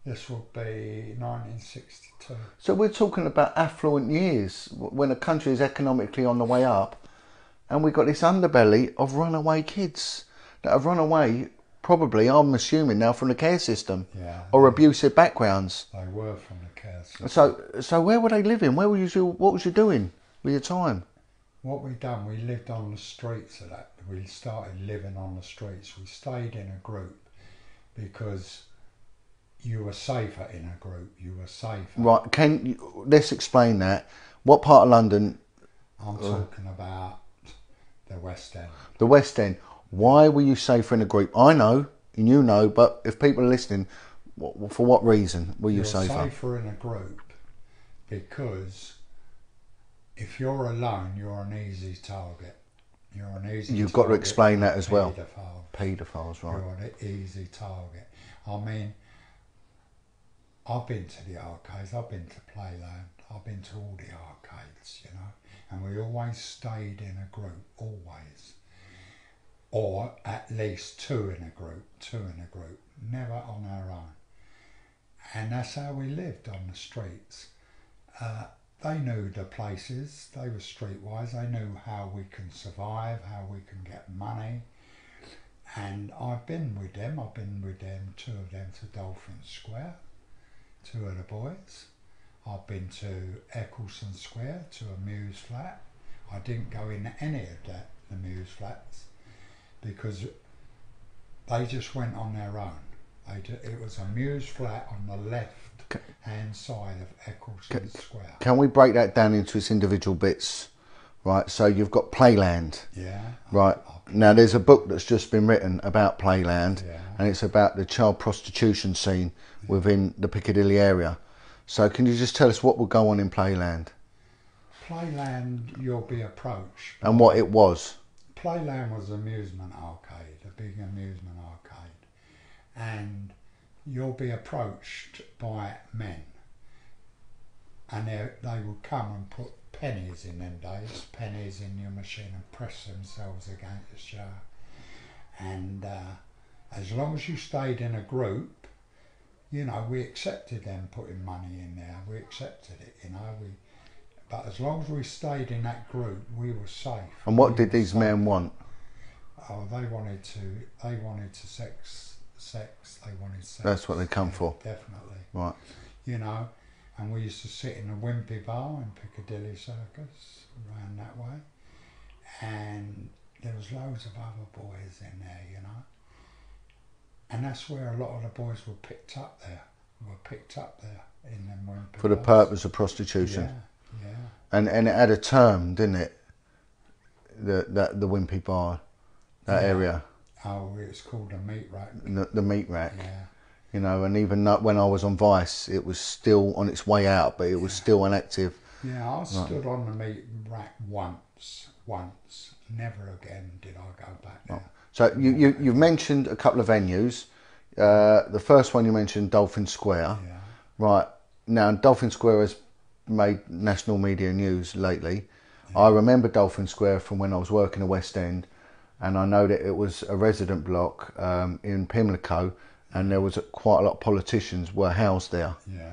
[SPEAKER 2] This would be 1962.
[SPEAKER 1] So we're talking about affluent years when a country is economically on the way up, and we've got this underbelly of runaway kids that have run away, probably, I'm assuming now, from the care system
[SPEAKER 2] Yeah.
[SPEAKER 1] or abusive backgrounds.
[SPEAKER 2] They were from the care system.
[SPEAKER 1] So, so where were they living? Where were you? What was you doing with your time?
[SPEAKER 2] What we done, we lived on the streets of that. We started living on the streets. We stayed in a group because you were safer in a group. You were safer.
[SPEAKER 1] Right? Can you, let's explain that. What part of London?
[SPEAKER 2] I'm talking about the West End.
[SPEAKER 1] The West End. Why were you safer in a group? I know, and you know, but if people are listening, for what reason were you
[SPEAKER 2] You're
[SPEAKER 1] safer?
[SPEAKER 2] safer in a group because if you're alone, you're an easy target. You're an easy.
[SPEAKER 1] You've got to explain that as well. Paedophiles, right?
[SPEAKER 2] You're an easy target. I mean, I've been to the arcades, I've been to Playland, I've been to all the arcades, you know, and we always stayed in a group, always. Or at least two in a group, two in a group, never on our own. And that's how we lived on the streets. Uh, they knew the places, they were streetwise, they knew how we can survive, how we can get money and I've been with them. I've been with them, two of them to Dolphin Square, two of the boys. I've been to Eccleston Square to a Mews flat. I didn't go in any of that the Mews flats because they just went on their own. It was a Mews flat on the left hand side of Eccleston Square.
[SPEAKER 1] Can we break that down into its individual bits? Right. So you've got Playland.
[SPEAKER 2] Yeah.
[SPEAKER 1] Right. Now there's a book that's just been written about Playland,
[SPEAKER 2] Yeah.
[SPEAKER 1] and it's about the child prostitution scene within the Piccadilly area. So can you just tell us what will go on in Playland
[SPEAKER 2] Playland, you'll be approached
[SPEAKER 1] and what it was?
[SPEAKER 2] Playland was amusement arcade, a big amusement arcade, and you'll be approached by men, and they they will come and put pennies in them days, pennies in your machine and press themselves against you, and uh, as long as you stayed in a group, you know we accepted them putting money in there, we accepted it, you know we. But as long as we stayed in that group, we were safe.
[SPEAKER 1] And what
[SPEAKER 2] We
[SPEAKER 1] did these
[SPEAKER 2] safe.
[SPEAKER 1] men want?
[SPEAKER 2] Oh, they wanted to. They wanted to sex. Sex. They wanted sex.
[SPEAKER 1] That's what they come for.
[SPEAKER 2] Definitely.
[SPEAKER 1] Right.
[SPEAKER 2] You know, and we used to sit in a Wimpy bar in Piccadilly Circus, around that way, and there was loads of other boys in there. You know, and that's where a lot of the boys were picked up there. Were picked up there in them Wimpy
[SPEAKER 1] For the
[SPEAKER 2] bars.
[SPEAKER 1] purpose of prostitution,
[SPEAKER 2] Yeah. Yeah.
[SPEAKER 1] and and it had a term, didn't it? The that the Wimpy Bar, that
[SPEAKER 2] Yeah.
[SPEAKER 1] area,
[SPEAKER 2] Oh, it's called a meat rack.
[SPEAKER 1] the, the meat rack.
[SPEAKER 2] Yeah.
[SPEAKER 1] You know, and even when I was on Vice, it was still on its way out, but it was still inactive.
[SPEAKER 2] Yeah, I stood on the meat rack once, once. Never again did I go back there.
[SPEAKER 1] So you, you you've mentioned a couple of venues. Uh, the first one you mentioned, Dolphin Square.
[SPEAKER 2] Yeah,
[SPEAKER 1] Right now, Dolphin Square has made national media news lately. I remember Dolphin Square from when I was working at West End, and I know that it was a resident block um, in Pimlico, and there was a, quite a lot of politicians were housed there.
[SPEAKER 2] yeah.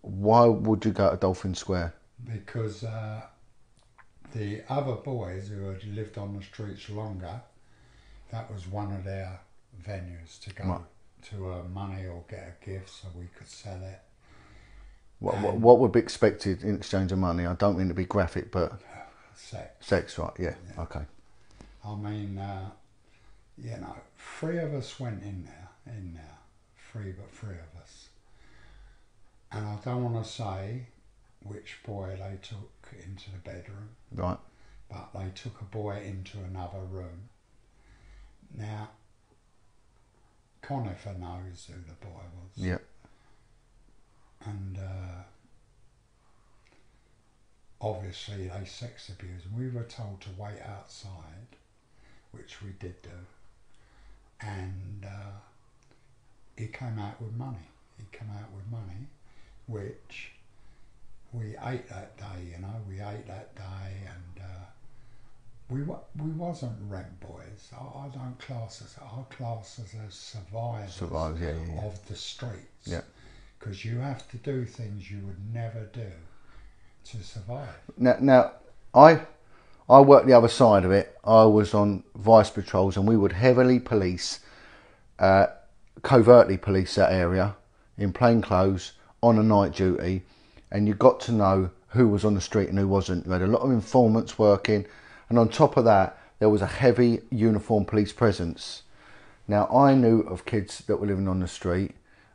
[SPEAKER 1] Why would you go to Dolphin Square?
[SPEAKER 2] Because uh, the other boys who had lived on the streets longer, that was one of their venues to go
[SPEAKER 1] Right.
[SPEAKER 2] to earn money or get a gift so we could sell it.
[SPEAKER 1] What, what, what would be expected in exchange of money? I don't mean to be graphic, but
[SPEAKER 2] Sex.
[SPEAKER 1] sex, right? Yeah. Okay.
[SPEAKER 2] I mean, uh, you know, three of us went in there, in there, three but three of us. And I don't want to say which boy they took into the bedroom,
[SPEAKER 1] Right.
[SPEAKER 2] but they took a boy into another room. Now, Conifer knows who the boy was.
[SPEAKER 1] Yeah.
[SPEAKER 2] And uh, obviously they sex abused. And we were told to wait outside, which we did do. And uh, he came out with money. He came out with money, which we ate that day. You know, we ate that day, and uh, we wa- we wasn't rent boys. I, I don't class us. Our class as a survivors
[SPEAKER 1] Yeah. Yeah. yeah.
[SPEAKER 2] of the streets. Because you have to do things you would never do to survive.
[SPEAKER 1] Now, now, I I worked the other side of it. I was on vice patrols, and we would heavily police, uh, covertly police that area in plain clothes on a night duty, and you got to know who was on the street and who wasn't. You had a lot of informants working, and on top of that, there was a heavy uniformed police presence. Now, I knew of kids that were living on the street,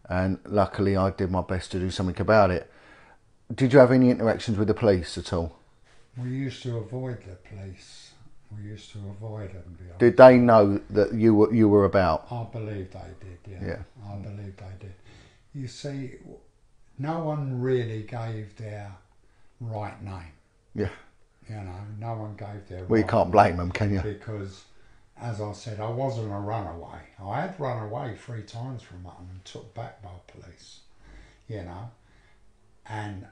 [SPEAKER 1] and luckily, I did my best to do something about it. Did you have any interactions with the police at all?
[SPEAKER 2] We used to avoid the police. We used to avoid them.
[SPEAKER 1] Did they know that you were you were about?
[SPEAKER 2] I believe they did, yeah.
[SPEAKER 1] Yeah.
[SPEAKER 2] I believe they did. You see, no one really gave their right name.
[SPEAKER 1] Yeah.
[SPEAKER 2] You know, no one gave their
[SPEAKER 1] Well, you can't blame them, can you?
[SPEAKER 2] because, as I said, I wasn't a runaway. I had run away three times from Hutton and took back by police, you know, and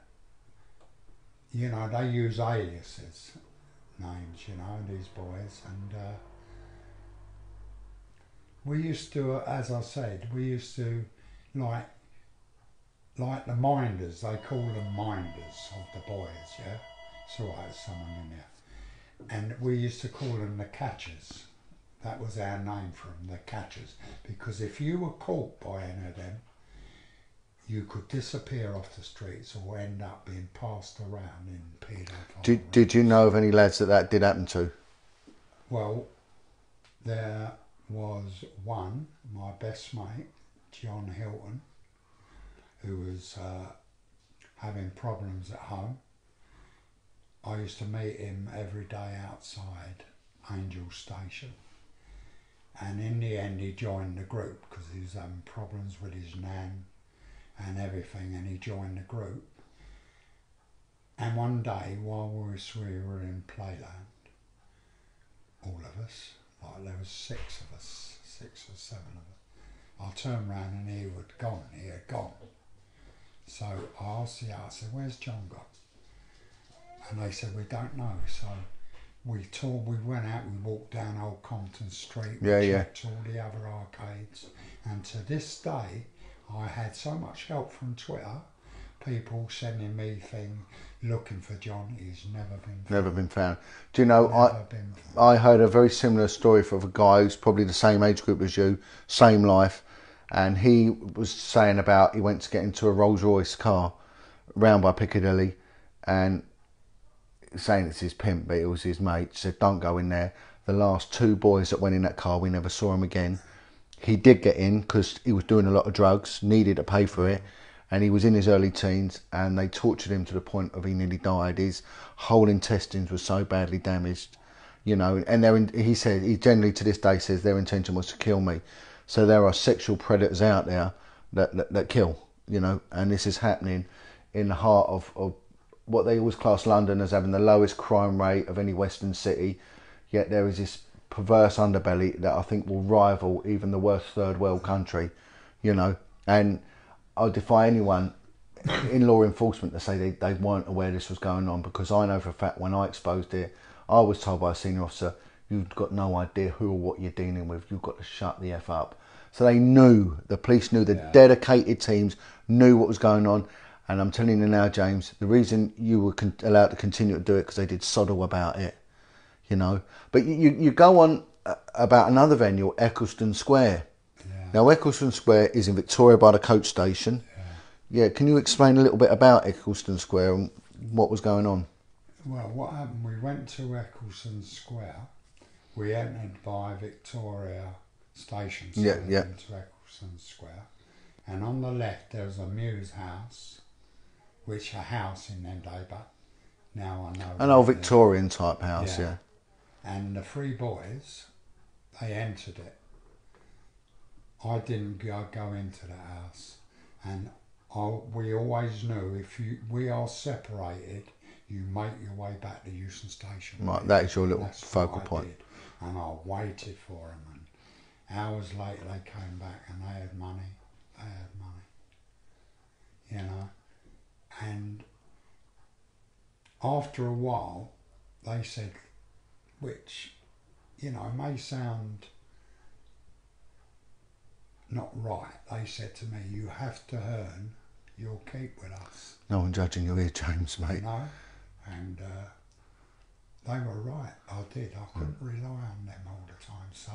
[SPEAKER 2] you know they use aliases, names, you know, these boys, and uh, we used to, as I said, we used to like. Like the minders, they call them minders of the boys, yeah? So I had someone in there and we used to call them the catchers. That was our name for them, the catchers, because if you were caught by any of them, you could disappear off the streets or end up being passed around in paedophile.
[SPEAKER 1] Did Did you know of any lads that that did happen to?
[SPEAKER 2] Well, there was one, my best mate, John Hilton, who was uh, having problems at home. I used to meet him every day outside Angel Station. And in the end, he joined the group because he was having problems with his nan and everything, and he joined the group. And one day, while we we were in Playland, all of us, like there was six of us, six or seven of us. I turned round and he had gone, he had gone. So I asked the I said, where's John gone? And they said, we don't know. So we toured, we went out, we walked down Old Compton Street, we
[SPEAKER 1] Yeah, yeah.
[SPEAKER 2] checked all the other arcades. And to this day, I had so much help from Twitter, people sending me things, looking for John. He's never been found.
[SPEAKER 1] Never been found. Do you know? I
[SPEAKER 2] Never been found.
[SPEAKER 1] I heard a very similar story of a guy who's probably the same age group as you, same life, and he was saying about he went to get into a Rolls Royce car round by Piccadilly, and saying it's his pimp, but it was his mate. Said don't go in there. The last two boys that went in that car, we never saw him again. He did get in because he was doing a lot of drugs, needed to pay for it, and he was in his early teens. And they tortured him to the point of he nearly died. His whole intestines were so badly damaged you know, and their he said he generally to this day says their intention was to kill me. So there are sexual predators out there that that, that kill, you know, and this is happening in the heart of, of what they always class London as having the lowest crime rate of any Western city. Yet there is this perverse underbelly that I think will rival even the worst third world country, you know. And I defy anyone in law enforcement to say they, they weren't aware this was going on because I know for a fact when I exposed it, I was told by a senior officer, you've got no idea who or what you're dealing with. You've got to shut the F up. So they knew, the police knew, the
[SPEAKER 2] Yeah.
[SPEAKER 1] dedicated teams knew what was going on. And I'm telling you now, James, the reason you were con- allowed to continue to do it because they did sod all about it, you know. But you, you, you go on uh, about another venue, Eccleston Square.
[SPEAKER 2] Yeah.
[SPEAKER 1] Now, Eccleston Square is in Victoria by the coach station. Yeah, can you explain a little bit about Eccleston Square and what was going on?
[SPEAKER 2] Well, what happened? We went to Eccleston Square. We entered by Victoria Station, so
[SPEAKER 1] Yeah, yeah.
[SPEAKER 2] into Eccleston Square, and on the left there was a Mews House, which a house in but now I know.
[SPEAKER 1] An old
[SPEAKER 2] where it is.
[SPEAKER 1] Victorian type house, yeah.
[SPEAKER 2] Yeah. And the three boys, they entered it. I didn't go, go into the house, and I, we always knew if you we are separated, you make your way back to Euston Station.
[SPEAKER 1] Right, that is your little
[SPEAKER 2] That's
[SPEAKER 1] focal point.
[SPEAKER 2] did. And I waited for them, and hours later they came back and they had money. They had money. You know, and after a while, they said, which, you know, may sound not right. They said to me, "You have to earn your keep with us."
[SPEAKER 1] No one judging you here, James, mate.
[SPEAKER 2] No, and uh, they were right. I did. I couldn't rely on them all the time, so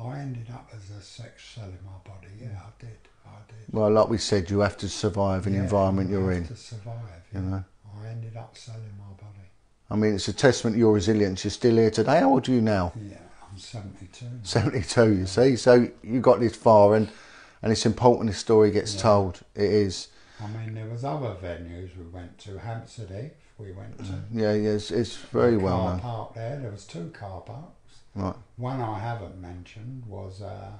[SPEAKER 2] I ended up as a sex cell in my body. Yeah, I did. I did.
[SPEAKER 1] Well, like we said, you have to survive in the
[SPEAKER 2] Yeah,
[SPEAKER 1] environment
[SPEAKER 2] you
[SPEAKER 1] you're
[SPEAKER 2] have
[SPEAKER 1] in.
[SPEAKER 2] To survive.
[SPEAKER 1] You know.
[SPEAKER 2] I ended up selling my body.
[SPEAKER 1] I mean, it's a testament to your resilience. You're still here today. How old are you now?
[SPEAKER 2] Yeah, I'm 72.
[SPEAKER 1] 72, you see. So you got this far, and, and it's important this story gets
[SPEAKER 2] Yeah.
[SPEAKER 1] told. It is.
[SPEAKER 2] I mean, there was other venues we went to. Hampstead Heath, we went to.
[SPEAKER 1] Yeah, yeah it's, it's very
[SPEAKER 2] The
[SPEAKER 1] well
[SPEAKER 2] car
[SPEAKER 1] known.
[SPEAKER 2] park there. There was two car parks.
[SPEAKER 1] Right.
[SPEAKER 2] One I haven't mentioned was uh,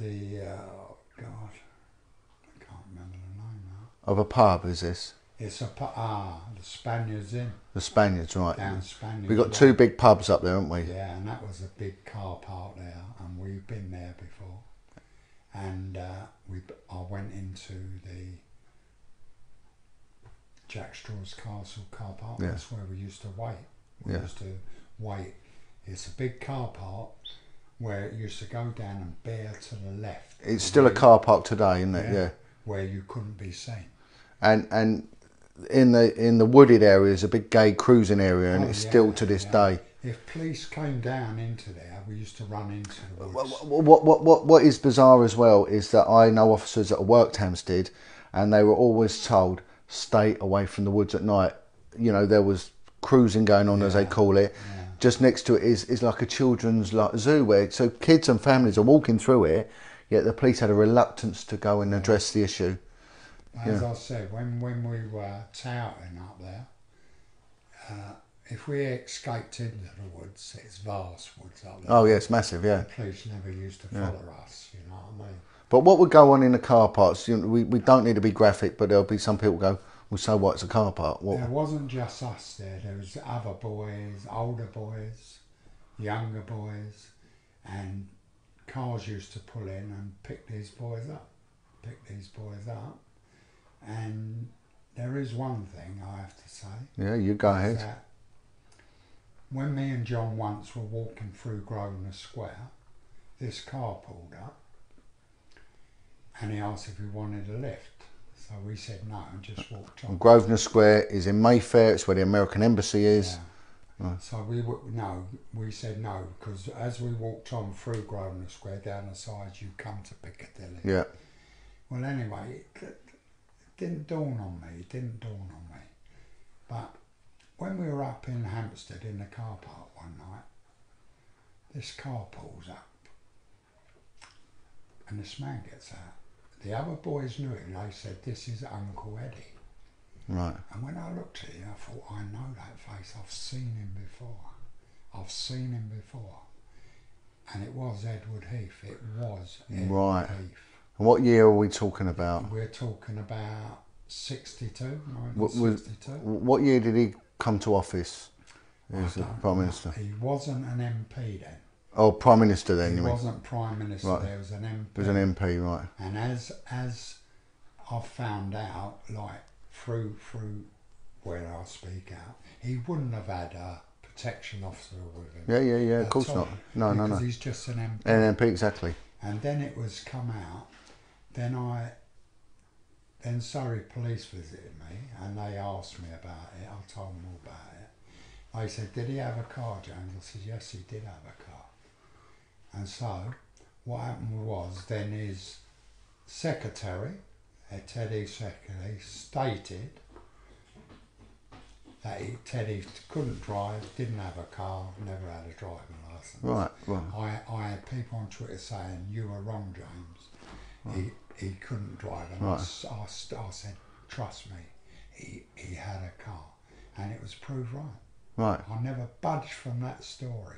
[SPEAKER 2] the uh, oh God, I can't remember the name now.
[SPEAKER 1] Of a pub, is this?
[SPEAKER 2] It's a pu- ah the Spaniards Inn
[SPEAKER 1] The Spaniards, right.
[SPEAKER 2] down Spaniards.
[SPEAKER 1] We've got two big pubs up there, haven't we?
[SPEAKER 2] Yeah, and that was a big car park there, and we've been there before. And uh, we, I went into the Jack Straw's Castle car park.
[SPEAKER 1] Yeah.
[SPEAKER 2] That's where we used to wait. We
[SPEAKER 1] Yeah.
[SPEAKER 2] used to wait. It's a big car park where it used to go down and bear to the left.
[SPEAKER 1] It's still a car park today, isn't it?
[SPEAKER 2] Yeah.
[SPEAKER 1] Yeah.
[SPEAKER 2] where you couldn't be seen.
[SPEAKER 1] And and in the in the wooded area is a big gay cruising area, and
[SPEAKER 2] Oh,
[SPEAKER 1] it's
[SPEAKER 2] yeah,
[SPEAKER 1] still to this day.
[SPEAKER 2] If police came down into there, we used to run into the woods.
[SPEAKER 1] What, what what what what is bizarre as well is that I know officers that worked Hampstead, and they were always told stay away from the woods at night. You know there was cruising going on as they call it.
[SPEAKER 2] yeah.
[SPEAKER 1] Just next to it is is like a children's like zoo where so kids and families are walking through it, yet the police had a reluctance to go and address the issue.
[SPEAKER 2] As I said, when, when we were touting up there, uh, if we escaped into the woods, it's vast woods up there.
[SPEAKER 1] Oh yeah, it's massive, yeah.
[SPEAKER 2] The police never used to follow us, you know what I mean?
[SPEAKER 1] But what would go on in the car parks? You know, we we don't need to be graphic, but there'll be some people go, well, so what? It's a car park. What?
[SPEAKER 2] There wasn't just us there, there was other boys, older boys, younger boys, and cars used to pull in and pick these boys up, pick these boys up. And there is one thing I have to say.
[SPEAKER 1] Yeah, you go ahead.
[SPEAKER 2] when me and John once were walking through Grosvenor Square, this car pulled up and he asked if we wanted a lift. So we said no and just walked on.
[SPEAKER 1] Grosvenor Square is in Mayfair. It's where the American Embassy is.
[SPEAKER 2] Yeah. So we w- no, we said no because as we walked on through Grosvenor Square down the side, you come to Piccadilly.
[SPEAKER 1] Yeah.
[SPEAKER 2] Well, anyway, it, it didn't dawn on me. It didn't dawn on me. But when we were up in Hampstead in the car park one night, this car pulls up, and this man gets out. The other boys knew him. They said, "This is Uncle Eddie."
[SPEAKER 1] Right.
[SPEAKER 2] And when I looked at him, I thought, "I know that face. I've seen him before. I've seen him before." And it was Edward Heath. It was Edward
[SPEAKER 1] Right.
[SPEAKER 2] Heath.
[SPEAKER 1] And what year are we talking about?
[SPEAKER 2] We're talking about 62,
[SPEAKER 1] What, was, what year did he come to office? As Prime. Minister.
[SPEAKER 2] He wasn't an MP then.
[SPEAKER 1] Oh, Prime Minister then,
[SPEAKER 2] He
[SPEAKER 1] you mean?
[SPEAKER 2] wasn't Prime Minister,
[SPEAKER 1] Right.
[SPEAKER 2] there was an MP.
[SPEAKER 1] He was an MP, right.
[SPEAKER 2] and as as I found out, like through through where I speak out, he wouldn't have had a protection officer with him.
[SPEAKER 1] Yeah, yeah, yeah, of
[SPEAKER 2] at
[SPEAKER 1] course
[SPEAKER 2] all,
[SPEAKER 1] not. No, no,
[SPEAKER 2] because
[SPEAKER 1] no.
[SPEAKER 2] he's just an MP.
[SPEAKER 1] An MP, exactly.
[SPEAKER 2] And then it was come out. Then I, then Surrey Police visited me and they asked me about it. I told them all about it. They said, did he have a car, James? I said, yes, he did have a car. And so, what happened was then his secretary, uh, Teddy Teddy's secretary, stated that he, Teddy couldn't drive, didn't have a car, never had a driving license.
[SPEAKER 1] Right, right.
[SPEAKER 2] I, I had people on Twitter saying, you were wrong, James. He, he couldn't drive. And I
[SPEAKER 1] Right.
[SPEAKER 2] I, s- I said, trust me, he, he had a car. And it was proved right.
[SPEAKER 1] Right.
[SPEAKER 2] I never budged from that story.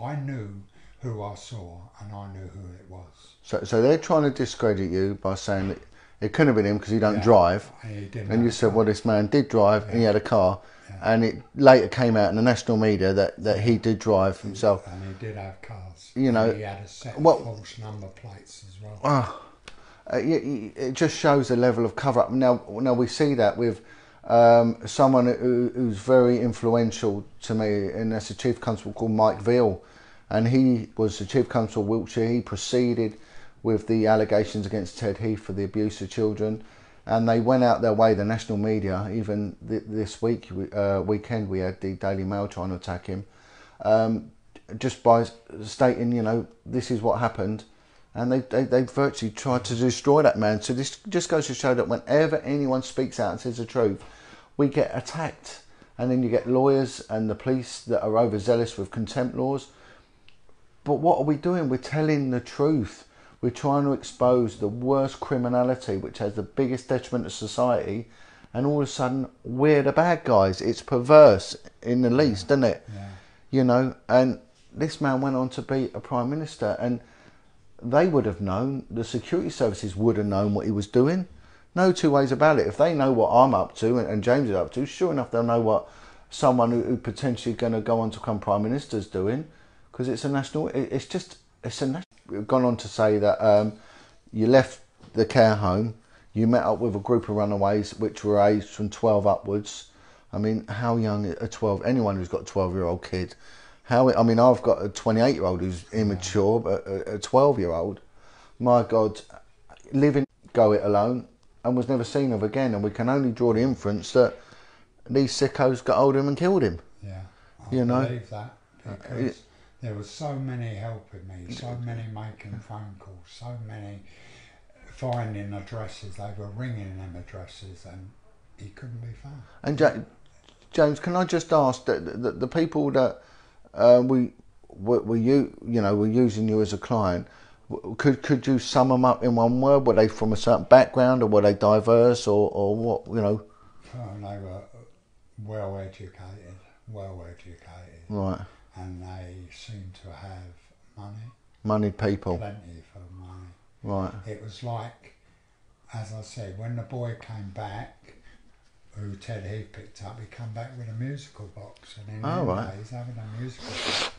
[SPEAKER 2] I knew who I saw and I knew who it was.
[SPEAKER 1] So, so they're trying to discredit you by saying that it couldn't have been him because he don't
[SPEAKER 2] Yeah.
[SPEAKER 1] drive.
[SPEAKER 2] And he didn't.
[SPEAKER 1] And you said, well, this man did drive and he had a car.
[SPEAKER 2] Yeah.
[SPEAKER 1] And it later came out in the national media that, that he did drive himself.
[SPEAKER 2] And he did have cars.
[SPEAKER 1] You know,
[SPEAKER 2] And he had a set of
[SPEAKER 1] what-
[SPEAKER 2] false number plates as well.
[SPEAKER 1] Ah, uh, y- y- it just shows the level of cover up. Now, now we see that with um, someone who, who's very influential to me, and that's a chief constable called Mike Veale, and he was the chief constable of Wiltshire. He proceeded with the allegations against Ted Heath for the abuse of children, and they went out their way. The national media, even th- this week uh, weekend, we had the Daily Mail trying to attack him, um, just by stating, you know, this is what happened and they, they, they virtually tried to destroy that man. So this just goes to show that whenever anyone speaks out and says the truth, we get attacked. And then you get lawyers and the police that are overzealous with contempt laws. But what are we doing? We're telling the truth. We're trying to expose the worst criminality, which has the biggest detriment to society. And all of a sudden, we're the bad guys. It's perverse in the least, isn't it?
[SPEAKER 2] Yeah.
[SPEAKER 1] You know, and this man went on to be a prime minister, and they would have known, the security services would have known what he was doing. No two ways about it. If they know what I'm up to and, and James is up to, sure enough, they'll know what someone who, who potentially going to go on to become prime minister is doing, because it's a national. It, it's just it's a national. We've gone on to say that um, you left the care home, you met up with a group of runaways which were aged from 12 upwards. I mean, how young a 12? Anyone who's got a 12 year old kid, how? I mean, I've got a 28 year old who's immature, but a 12 year old, my God, living go it alone and was never seen of again. And we can only draw the inference that these sickos got hold of him and killed him.
[SPEAKER 2] Yeah, I
[SPEAKER 1] You know?
[SPEAKER 2] believe that because there were so many helping me, so many making phone calls, so many finding addresses. They were ringing them addresses, and he couldn't be found.
[SPEAKER 1] And ja- James, can I just ask that the, the people that uh, we were, were you you know were using you as a client, could could you sum them up in one word? Were they from a certain background, or were they diverse, or, or what? You know,
[SPEAKER 2] Oh, they were well educated, well educated,
[SPEAKER 1] right?
[SPEAKER 2] And they seemed to have money,
[SPEAKER 1] Moneyed people,
[SPEAKER 2] plenty for money.
[SPEAKER 1] right?
[SPEAKER 2] It was like, as I said, when the boy came back, who Ted Heath picked up, he come back with a musical box, and in
[SPEAKER 1] Oh, right.
[SPEAKER 2] days, having a musical box,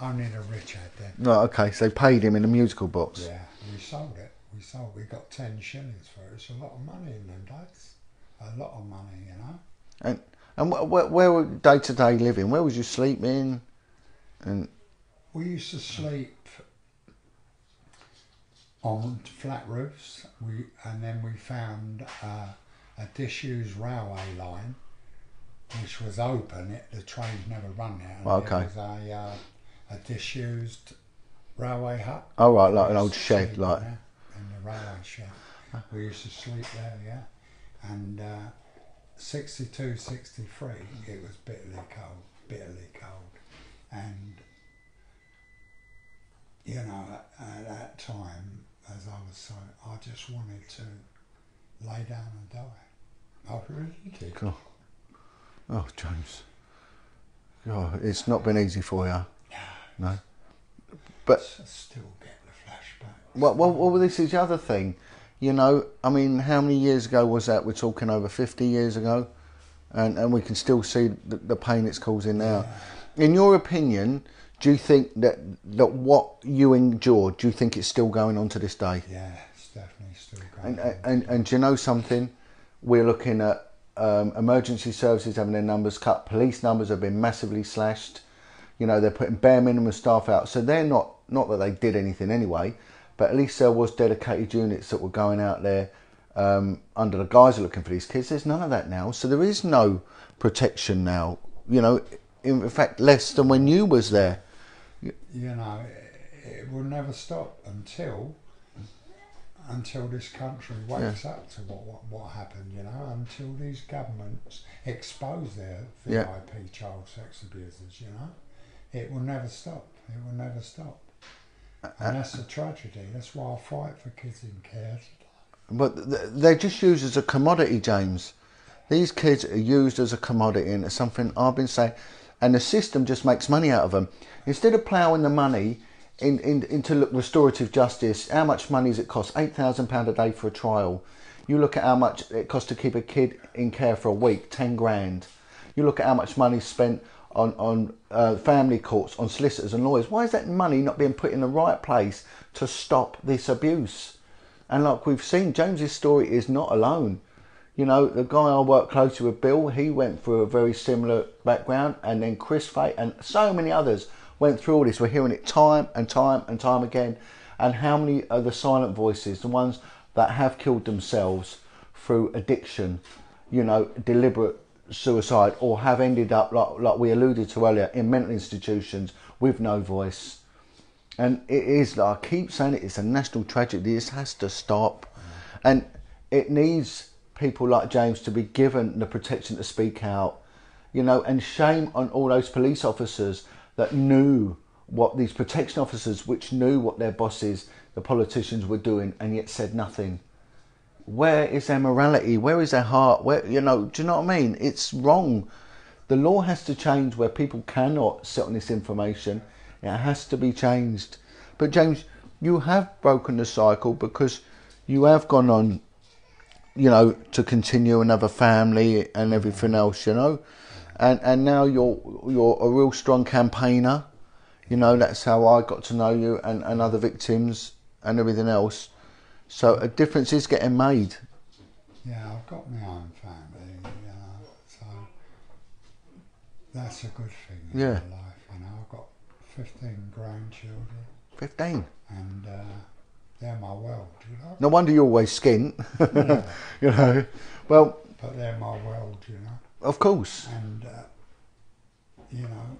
[SPEAKER 2] only the rich had them.
[SPEAKER 1] Right. Okay. So they paid him in a musical box.
[SPEAKER 2] Yeah, we sold it. We sold. We got ten shillings for it. It's a lot of money in them days. A lot of money, you know.
[SPEAKER 1] And and wh- wh- where were day to day living? Where was you sleeping? And
[SPEAKER 2] We used to sleep on flat roofs. We and then we found uh, a disused railway line, which was open. It, the trains never run there. and
[SPEAKER 1] Okay.
[SPEAKER 2] There was a uh, a disused railway hut.
[SPEAKER 1] oh right, like an old shed,
[SPEAKER 2] sleep
[SPEAKER 1] like
[SPEAKER 2] there, in the railway shed. We used to sleep there, yeah. And uh, 62, 63, it was bitterly cold, bitterly cold. And, you know, at, at that time, as I was saying, I just wanted to lay down and die. I really did.
[SPEAKER 1] God. Oh, James. God, it's not been easy for you. No. But
[SPEAKER 2] I still get the flashback.
[SPEAKER 1] well, well, well, this is the other thing. You know, I mean, how many years ago was that? We're talking over 50 years ago. And, and we can still see the, the pain it's causing now. In your opinion, do you think that, that what you endured, do you think it's still going on to this day?
[SPEAKER 2] Yeah, it's definitely still going
[SPEAKER 1] And,
[SPEAKER 2] on.
[SPEAKER 1] and, and do you know something? We're looking at um, emergency services having their numbers cut. Police numbers have been massively slashed. You know, they're putting bare minimum staff out. So they're not, not that they did anything anyway, but at least there was dedicated units that were going out there um, under the guise of looking for these kids. There's none of that now. So there is no protection now you know, in fact, less than when you was there.
[SPEAKER 2] you know, it, it will never stop until until this country wakes up to what, what what happened. You know, until these governments expose their VIP
[SPEAKER 1] Yeah.
[SPEAKER 2] child sex abusers. You know, it will never stop. It will never stop. And that's a tragedy. That's why I fight for kids in care.
[SPEAKER 1] But they're just used as a commodity, James. These kids are used as a commodity, and it's something I've been saying. And the system just makes money out of them. Instead of ploughing the money in, in, into look, restorative justice, how much money does it cost? £8,000 a day for a trial. You look at how much it costs to keep a kid in care for a week, 10 grand. You look at how much money spent on, on uh, family courts, on solicitors and lawyers. Why is that money not being put in the right place to stop this abuse? And like we've seen, James's story is not alone. You know, the guy I work closely with, Bill, he went through a very similar background, and then Chris Fate and so many others went through all this. We're hearing it time and time and time again. And how many are the silent voices, the ones that have killed themselves through addiction, you know, deliberate suicide, or have ended up, like, like we alluded to earlier, in mental institutions with no voice? And it is, like I keep saying it, it's a national tragedy. This has to stop. And it needs people like James to be given the protection to speak out, you know, and shame on all those police officers that knew what these protection officers, which knew what their bosses, the politicians were doing, and yet said nothing. Where is their morality? Where is their heart? Where, you know, do you know what I mean? It's wrong. The law has to change where people cannot sit on this information. It has to be changed. But James, you have broken the cycle because you have gone on, you know, to continue another family and everything else, you know, and and now you're you're a real strong campaigner. You know, that's how I got to know you and, and other victims and everything else. So a difference is getting made.
[SPEAKER 2] Yeah, I've got my own family, you know, so that's a good thing in
[SPEAKER 1] Yeah.
[SPEAKER 2] my life. You know, I've got 15 grandchildren,
[SPEAKER 1] Fifteen.
[SPEAKER 2] and uh, they're my world, you know.
[SPEAKER 1] No wonder you're always skint.
[SPEAKER 2] Yeah,
[SPEAKER 1] you know. Well,
[SPEAKER 2] but they're my world, you know.
[SPEAKER 1] of course.
[SPEAKER 2] And, uh, you know,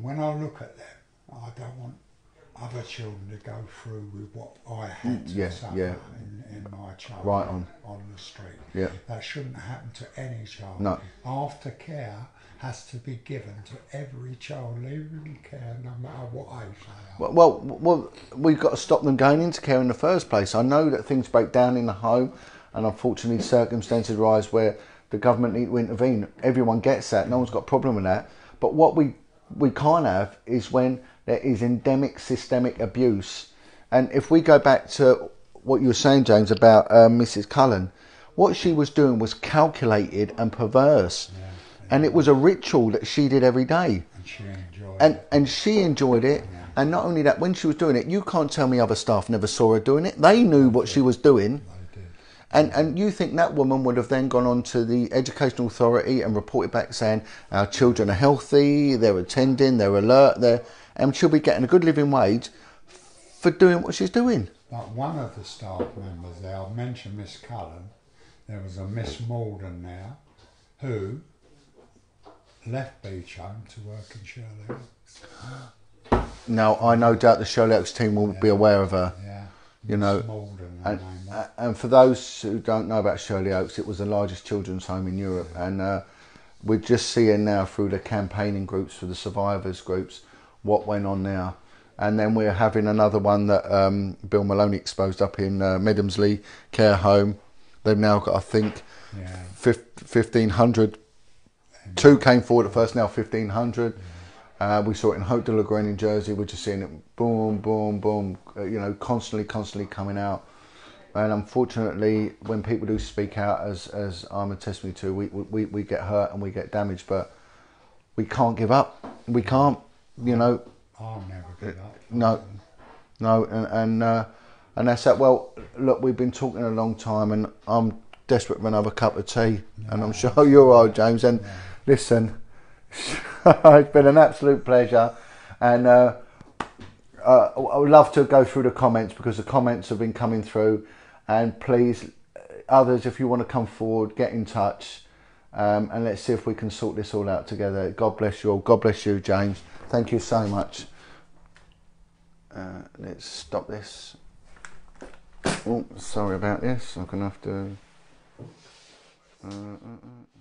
[SPEAKER 2] when I look at them, I don't want other children to go through with what I had to
[SPEAKER 1] Mm, yeah,
[SPEAKER 2] suffer
[SPEAKER 1] yeah.
[SPEAKER 2] In, in my childhood
[SPEAKER 1] Right on.
[SPEAKER 2] on the street.
[SPEAKER 1] Yeah.
[SPEAKER 2] That shouldn't happen to any child.
[SPEAKER 1] No.
[SPEAKER 2] Aftercare has to be given to every child in care, no matter what age they are.
[SPEAKER 1] Well, well, well, we've got to stop them going into care in the first place. I know that things break down in the home, and unfortunately, circumstances arise where the government need to intervene. Everyone gets that. No one's got a problem with that. But what we we can't have is when there is endemic systemic abuse. And if we go back to what you were saying, James, about uh, Mrs. Cullen, what she was doing was calculated and perverse, and it was a ritual that she did every day
[SPEAKER 2] and she enjoyed
[SPEAKER 1] and
[SPEAKER 2] it.
[SPEAKER 1] and she enjoyed it. And not only that, when she was doing it, you can't tell me other staff never saw her doing it. They knew what she was doing, and and you think that woman would have then gone on to the educational authority and reported back saying our children are healthy, they're attending, they're alert, they're and she'll be getting a good living wage for doing what she's doing.
[SPEAKER 2] Like one of the staff members there, I'll mention Miss Cullen, there was a Miss Malden there who left Beechholme to work in Shirley Oaks.
[SPEAKER 1] Now I no doubt the Shirley Oaks team will be aware of her.
[SPEAKER 2] Yeah.
[SPEAKER 1] You
[SPEAKER 2] Miss
[SPEAKER 1] know,
[SPEAKER 2] Malden,
[SPEAKER 1] And, uh, and for those who don't know about Shirley Oaks, it was the largest children's home in Europe, and uh, we're just seeing now through the campaigning groups, for the survivors groups, what went on there. And then we're having another one that um, Bill Maloney exposed up in uh, Medomsley Care Home. They've now got, I think,
[SPEAKER 2] Yeah.
[SPEAKER 1] fif- 1,500. Two came forward at first, now 1,500. Uh, we saw it in Haut de la Garenne in Jersey. We're just seeing it boom, boom, boom, uh, you know, constantly, constantly coming out. And unfortunately, when people do speak out, as, as I'm a testimony to, we, we, we get hurt and we get damaged, but we can't give up. We can't, you know,
[SPEAKER 2] I'll never give up.
[SPEAKER 1] no, no, and and, uh, and that's that. Well, look, we've been talking a long time, and I'm desperate for another cup of tea, and I'm sure you are, James. And listen, it's been an absolute pleasure, and uh, uh, I would love to go through the comments because the comments have been coming through, and please, uh, others, if you want to come forward, get in touch. um, and let's see if we can sort this all out together. God bless you all. God bless you, James. Thank you so much. Uh, let's stop this. Oh, sorry about this. I'm gonna have to. Uh, uh, uh.